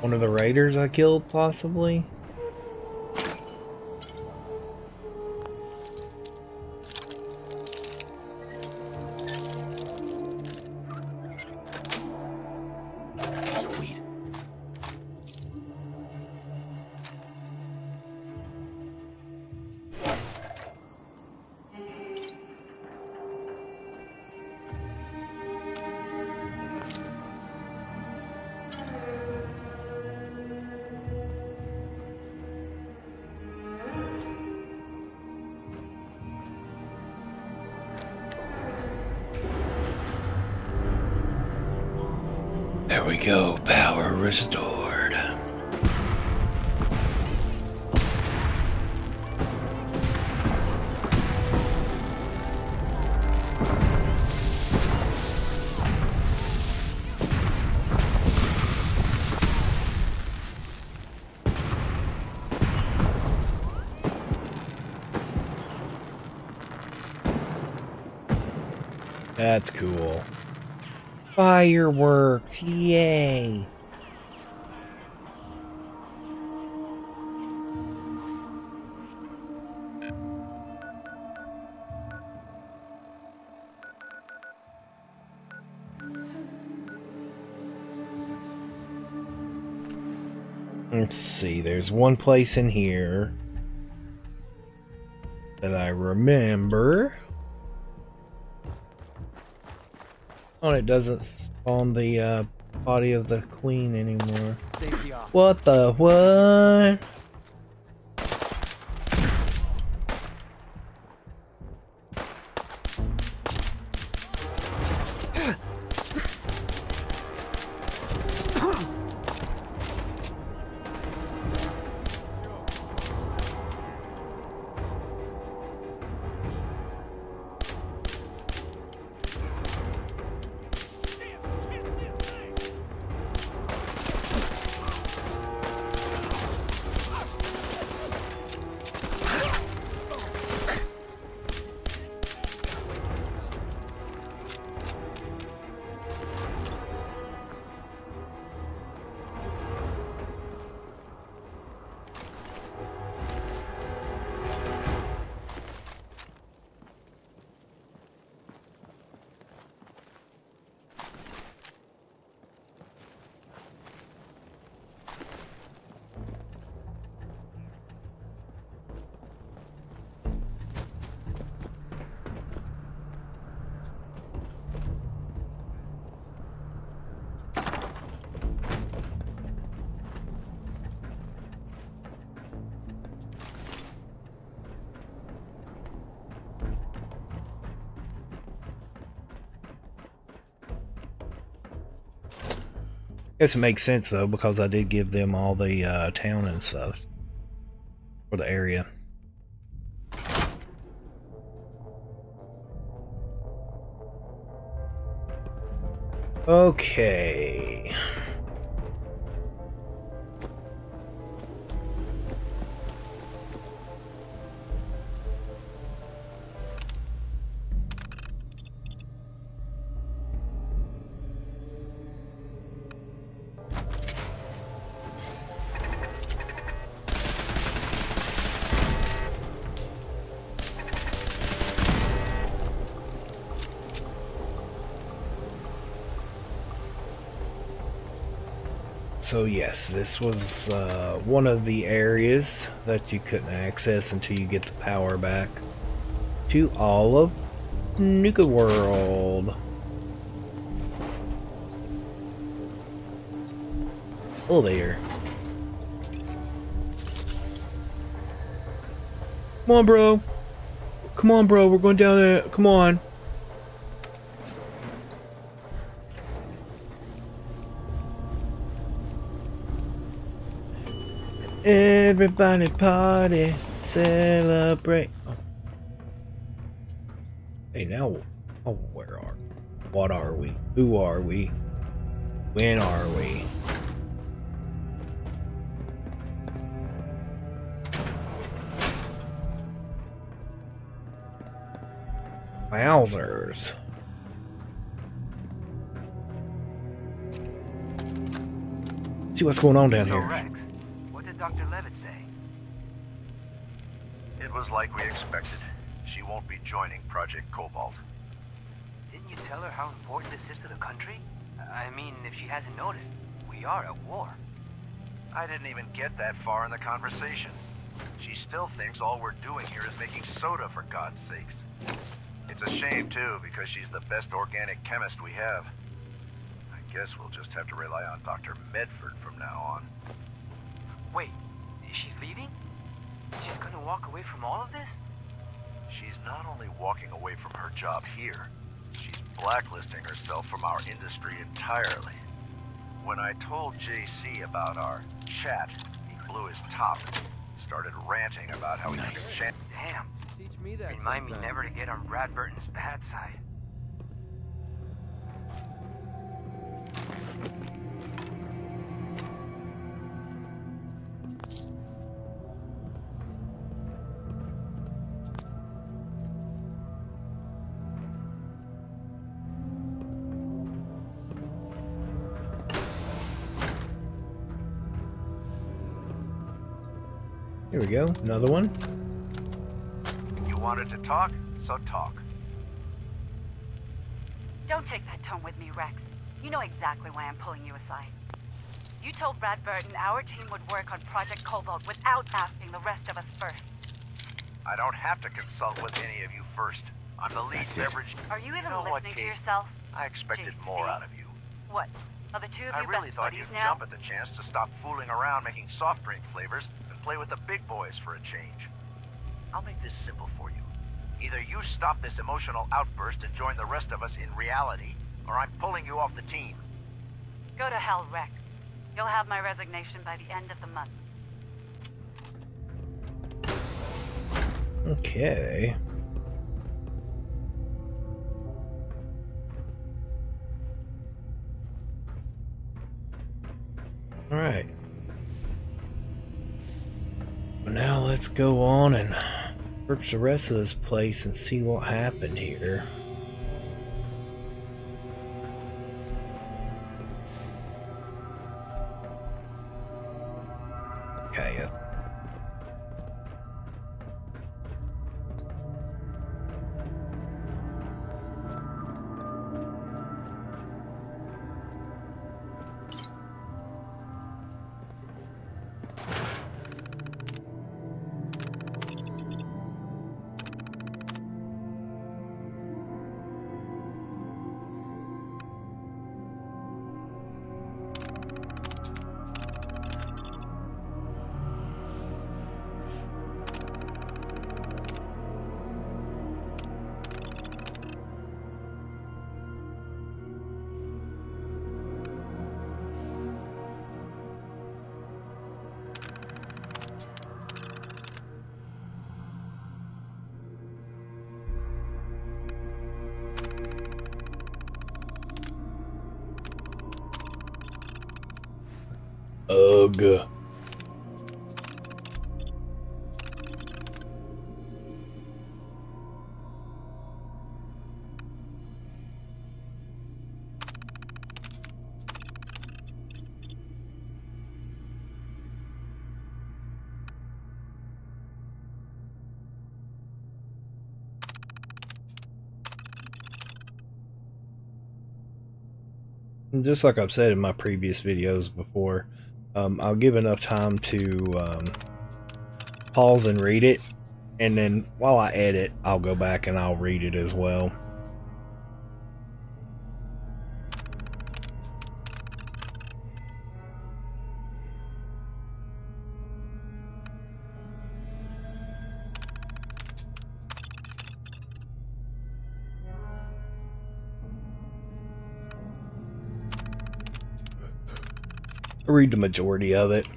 one of the raiders I killed, possibly. Fireworks, yay! Let's see, there's one place in here that I remember. Oh, it doesn't spawn the uh, body of the queen anymore. What the what? Guess it makes sense though because I did give them all the uh, town and stuff for the area. Okay. Yes, this was uh, one of the areas that you couldn't access until you get the power back to all of Nuka-World. Oh there. Come on, bro. Come on, bro. We're going down there. Come on. Everybody party, celebrate. Oh. Hey, now, oh, where are, what are we? Who are we? When are we? Wowzers. See what's going on down So, here. Was like we expected. She won't be joining Project Cobalt. Didn't you tell her how important this is to the country? I mean, if she hasn't noticed, we are at war. I didn't even get that far in the conversation. She still thinks all we're doing here is making soda, for God's sakes. It's a shame, too, because she's the best organic chemist we have. I guess we'll just have to rely on Dr. Medford from now on. Wait, she's leaving? She's gonna walk away from all of this? She's not only walking away from her job here, she's blacklisting herself from our industry entirely. When I told JC about our chat, he blew his top. Started ranting about how he Nice. can Damn. Teach me that Remind me never to get on Bradberton's bad side. We go. Another one. You wanted to talk, so talk. Don't take that tone with me, Rex. You know exactly why I'm pulling you aside. You told Bradberton our team would work on Project Cobalt without asking the rest of us first. I don't have to consult with any of you first. I'm the lead That's beverage. Are you even know what, listening to Kate? yourself? I expected JC. more out of you. What? Are the two of you I really best thought you'd now? jump at the chance to stop fooling around making soft drink flavors and play with the big boys for a change. I'll make this simple for you. Either you stop this emotional outburst and join the rest of us in reality, or I'm pulling you off the team. Go to hell, Rex. You'll have my resignation by the end of the month. Okay. Alright. Well, let's go on and search the rest of this place and see what happened here. Just like I've said in my previous videos before, um, I'll give enough time to um, pause and read it, and then while I edit, I'll go back and I'll read it as well. Read the majority of it.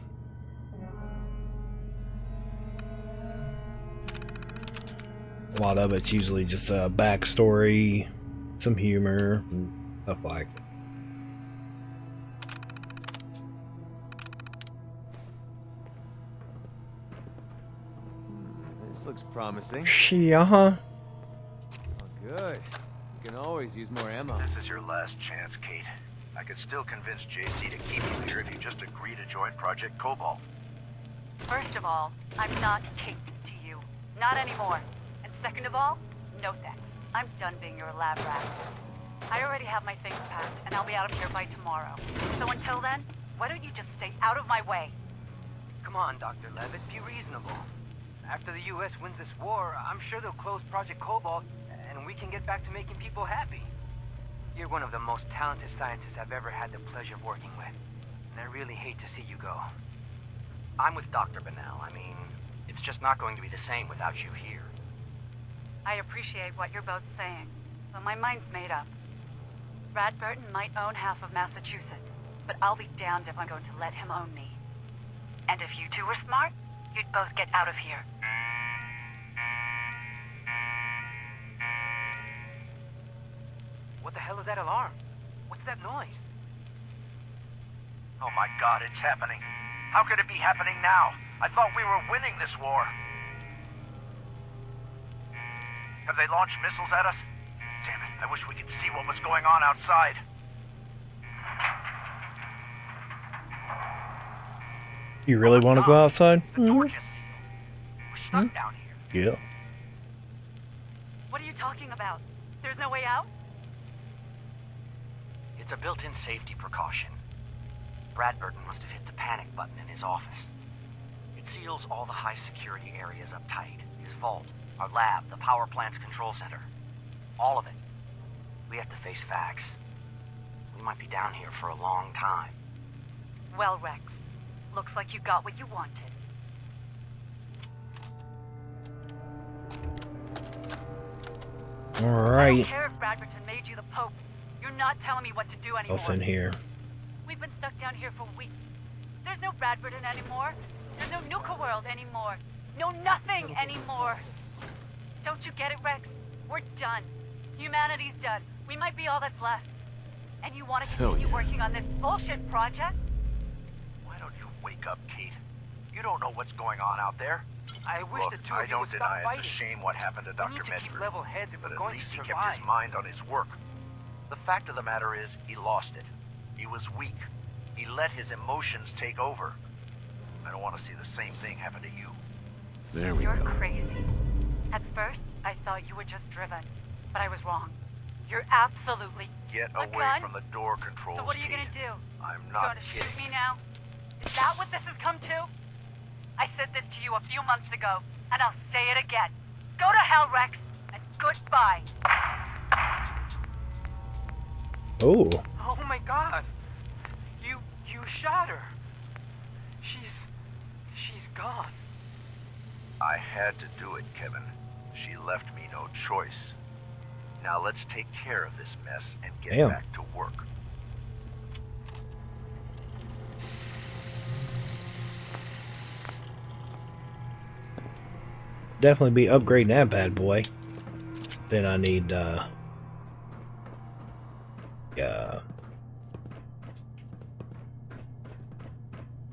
A lot of it's usually just a backstory, some humor, and stuff like that. This looks promising. Yeah, huh? Oh, good. You can always use more ammo. This is your last chance, Kate. I could still convince JC to keep you here if you just agree to join Project Cobalt. First of all, I'm not Kate to you. Not anymore. And second of all, no thanks. I'm done being your lab rat. I already have my things packed, and I'll be out of here by tomorrow. So until then, why don't you just stay out of my way? Come on, Dr. Levitt, be reasonable. After the U.S. wins this war, I'm sure they'll close Project Cobalt, and we can get back to making people happy. You're one of the most talented scientists I've ever had the pleasure of working with, and I really hate to see you go. I'm with Dr. Bennell. I mean, it's just not going to be the same without you here. I appreciate what you're both saying, but my mind's made up. Bradberton might own half of Massachusetts, but I'll be damned if I'm going to let him own me. And if you two were smart, you'd both get out of here. What the hell is that alarm? What's that noise? Oh my god, it's happening. How could it be happening now? I thought we were winning this war. Have they launched missiles at us? Damn it, I wish we could see what was going on outside. You really want to go oh, outside? We're stuck mm-hmm. down here. Yeah. What are you talking about? There's no way out? It's a built-in safety precaution. Bradberton must have hit the panic button in his office. It seals all the high security areas up tight. His vault, our lab, the power plant's control center. All of it. We have to face facts. We might be down here for a long time. Well, Rex, looks like you got what you wanted. All right. I don't Alright. care if Bradberton made you the Pope. You're not telling me what to do anymore. What's in here? We've been stuck down here for weeks. There's no Bradberton anymore. There's no Nuka-World anymore. No nothing anymore. Don't you get it, Rex? We're done. Humanity's done. We might be all that's left. And you want to Hell continue yeah. working on this bullshit project? Why don't you wake up, Kate? You don't know what's going on out there. I wish Look, the two I of you don't would stop deny it's fighting. a shame what happened to We Dr. need Medford. level heads if but we're at going least to he survive. kept his mind on his work. The fact of the matter is, he lost it. He was weak. He let his emotions take over. I don't want to see the same thing happen to you. There we go. You're crazy. At first, I thought you were just driven, but I was wrong. You're absolutely Get A away gun? from the door controls, So what are you Kate. gonna do? I'm not You not going to shoot me now? Is that what this has come to? I said this to you a few months ago, and I'll say it again. Go to hell, Rex, and goodbye. Oh. Oh my god! You you shot her. She's she's gone. I had to do it, Kevin. She left me no choice. Now let's take care of this mess and get Damn. back to work. Definitely be upgrading that bad boy. Then I need, uh... Yeah.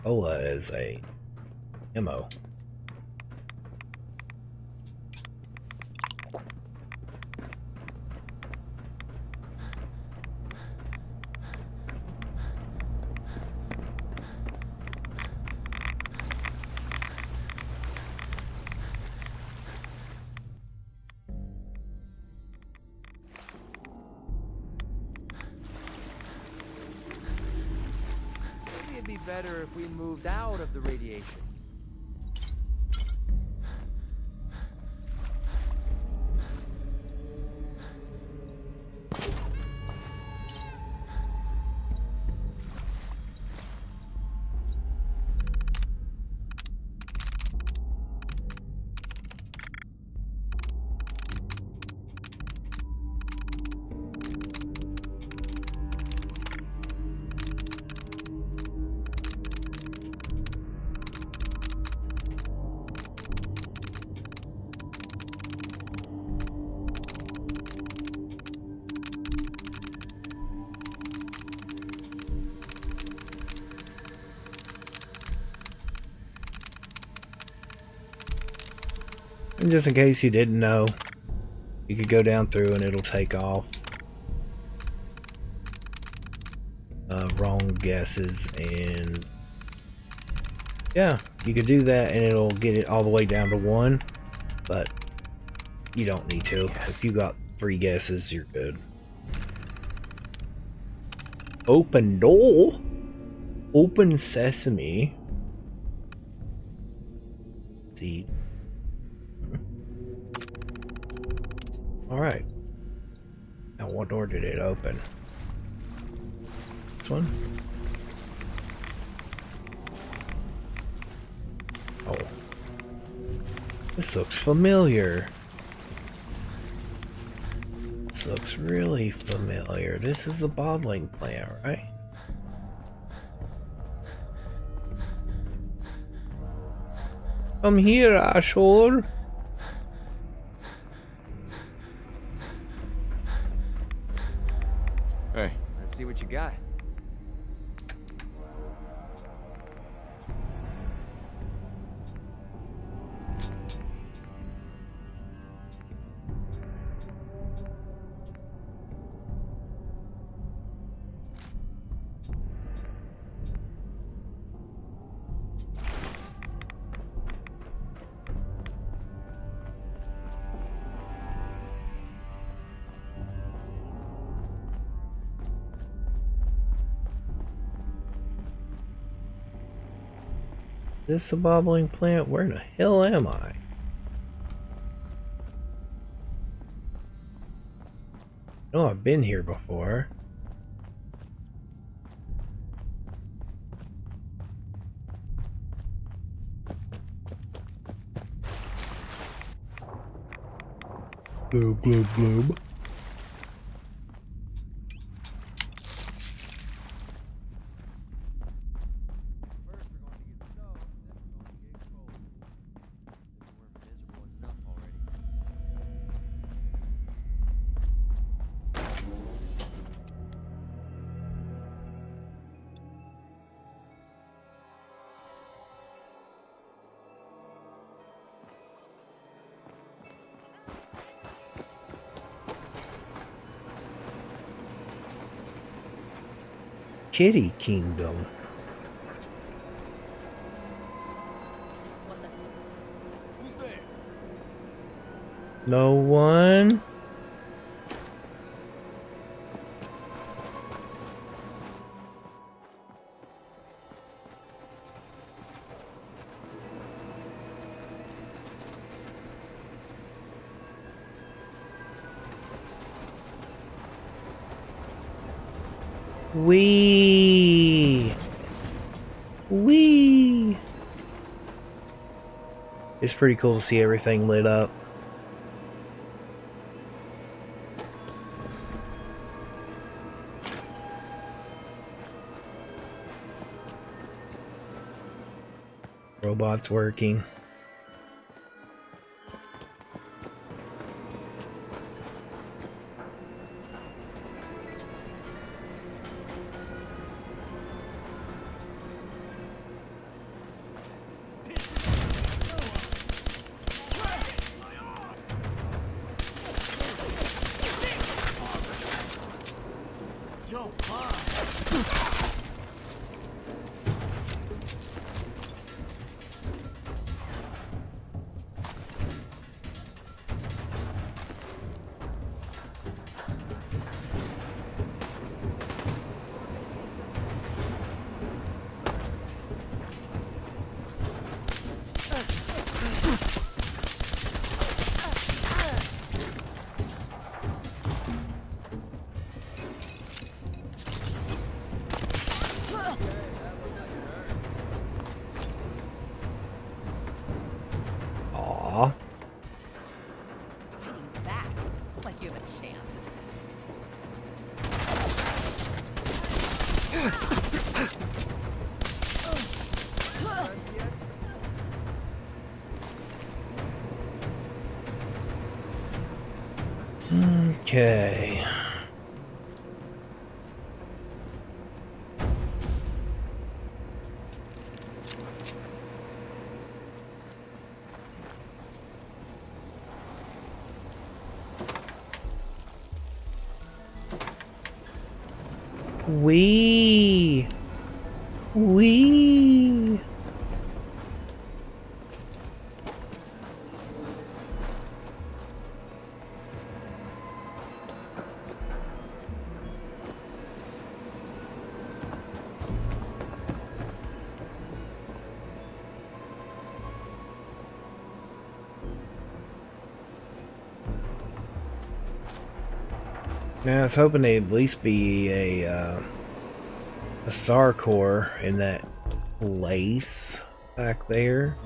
Ola is a ammo. Moved out of the radiation. And just in case you didn't know, you could go down through and it'll take off uh, wrong guesses and yeah, you could do that and it'll get it all the way down to one, but you don't need to. If you got three guesses, you're good. Open door. Open sesame. See. Alright. Now what door did it open? This one? Oh. This looks familiar. This looks really familiar. This is a bottling plant, right? Come here, Ashore. This a bobbling plant? Where in the hell am I? No, I've been here before. Gloob, gloob, gloob. Kiddie Kingdom. No one. Wee. Wee. It's pretty cool to see everything lit up. Robots working. We. We. Now I was hoping they'd at least be a uh, a star core in that place back there.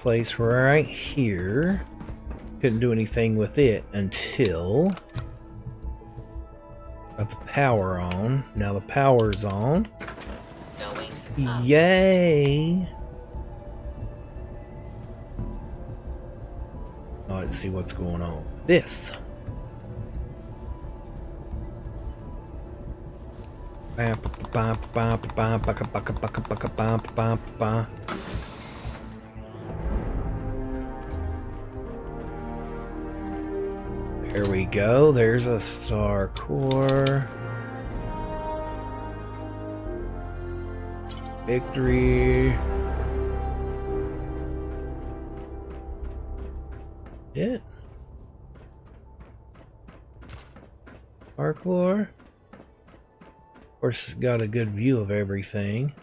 Place right here. Couldn't do anything with it until got the power on. Now the power's on. Yay! Oh, let's see what's going on. with This. Bam, bam, bam, bam, baka, baka, baka, baka, bam, bam, bam. Go. There's a star core. Victory. It. Parkour. Of course, got a good view of everything.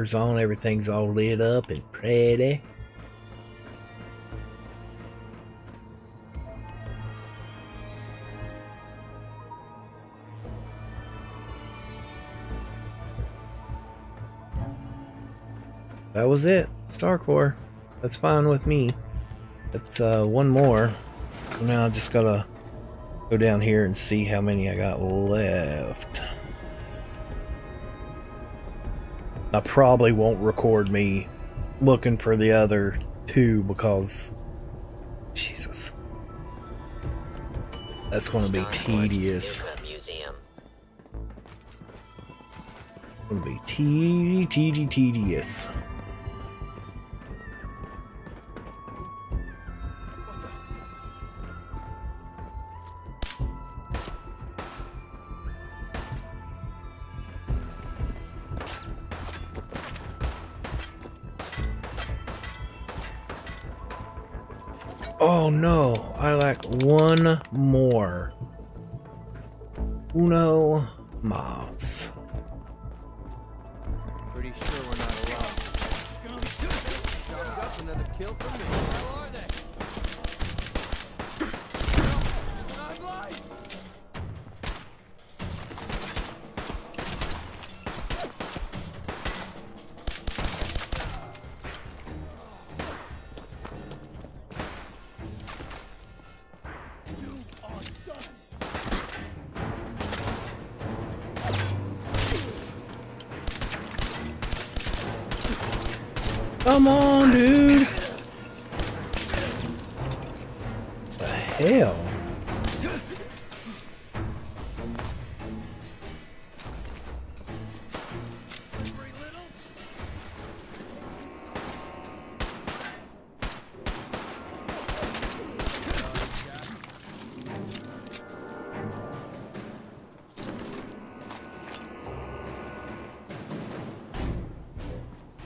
On, everything's all lit up and pretty. That was it. Star Core. That's fine with me. That's uh, one more. Now I just gotta go down here and see how many I got left. I probably won't record me looking for the other two because Jesus. That's going to be tedious. Going to be teedy, tedious. Oh no, I like one more. Uno mas.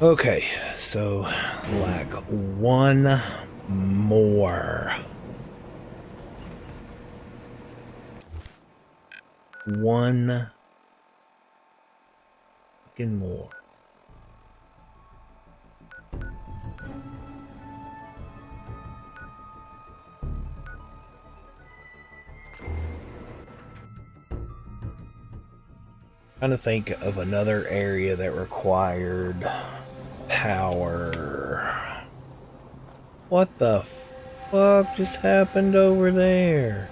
Okay, so like one more. one fucking more. Trying to think of another area that required power. What the fuck just happened over there?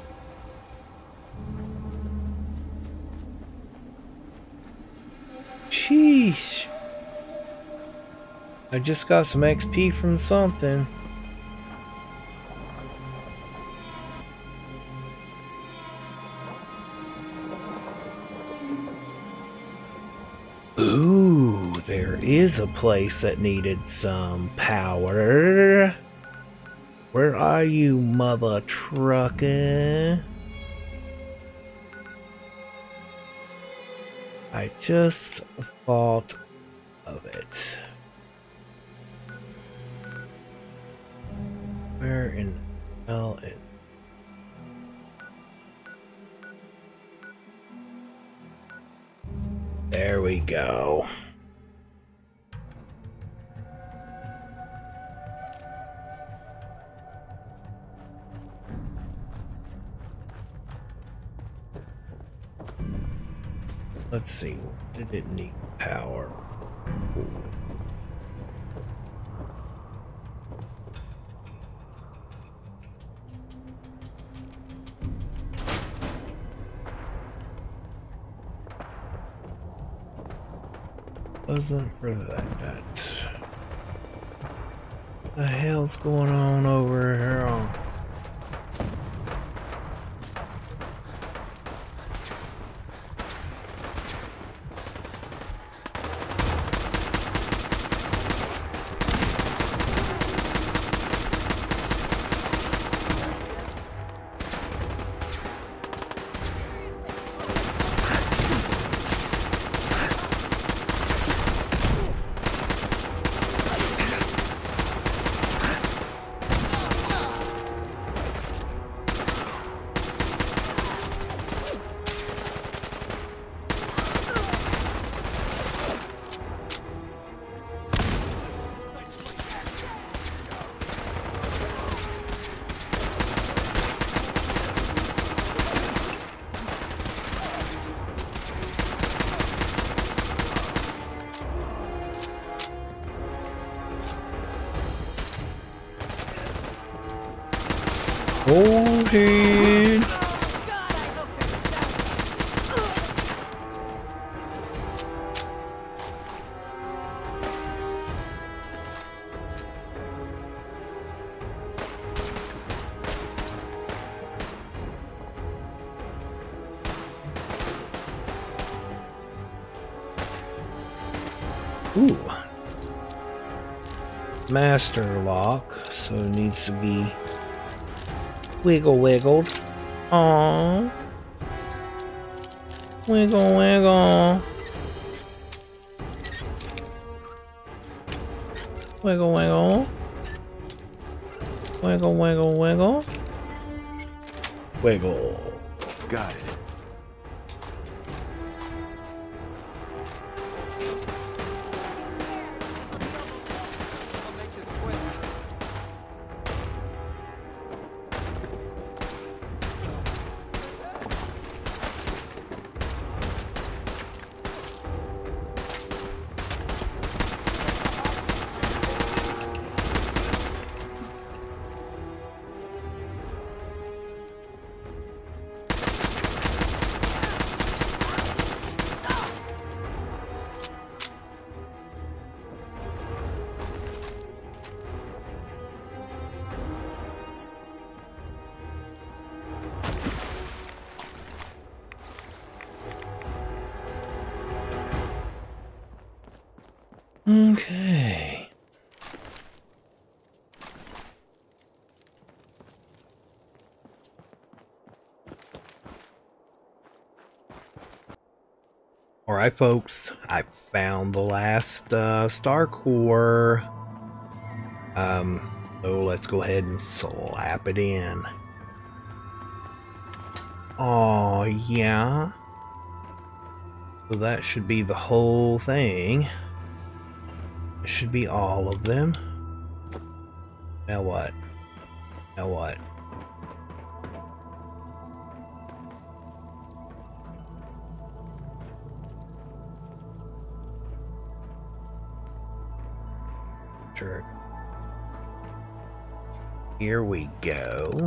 Sheesh. I just got some XP from something. Is a place that needed some power. Where are you, mother trucker? I just thought of it. Master lock, so it needs to be wiggle wiggled. Aww. Wiggle wiggle. Wiggle wiggle. Wiggle wiggle wiggle. Wiggle. Got it. Alright, folks, I found the last uh, star core. Um, so let's go ahead and slap it in. Oh, yeah. So that should be the whole thing. It should be all of them. Now what? Now what? Here we go.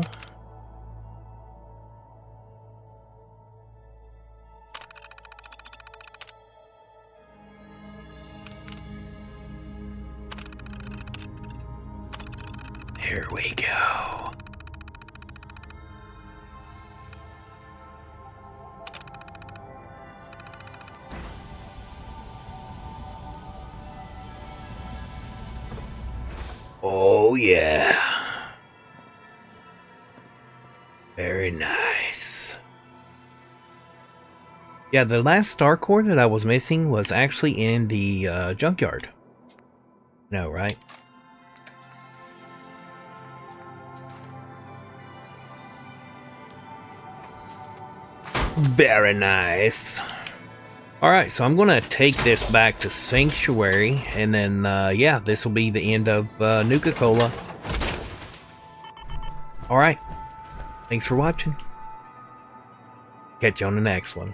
Yeah, the last star core that I was missing was actually in the uh, junkyard. No, right? Very nice. Alright, so I'm going to take this back to Sanctuary, and then, uh, yeah, this will be the end of uh, Nuka-Cola. Alright, thanks for watching. Catch you on the next one.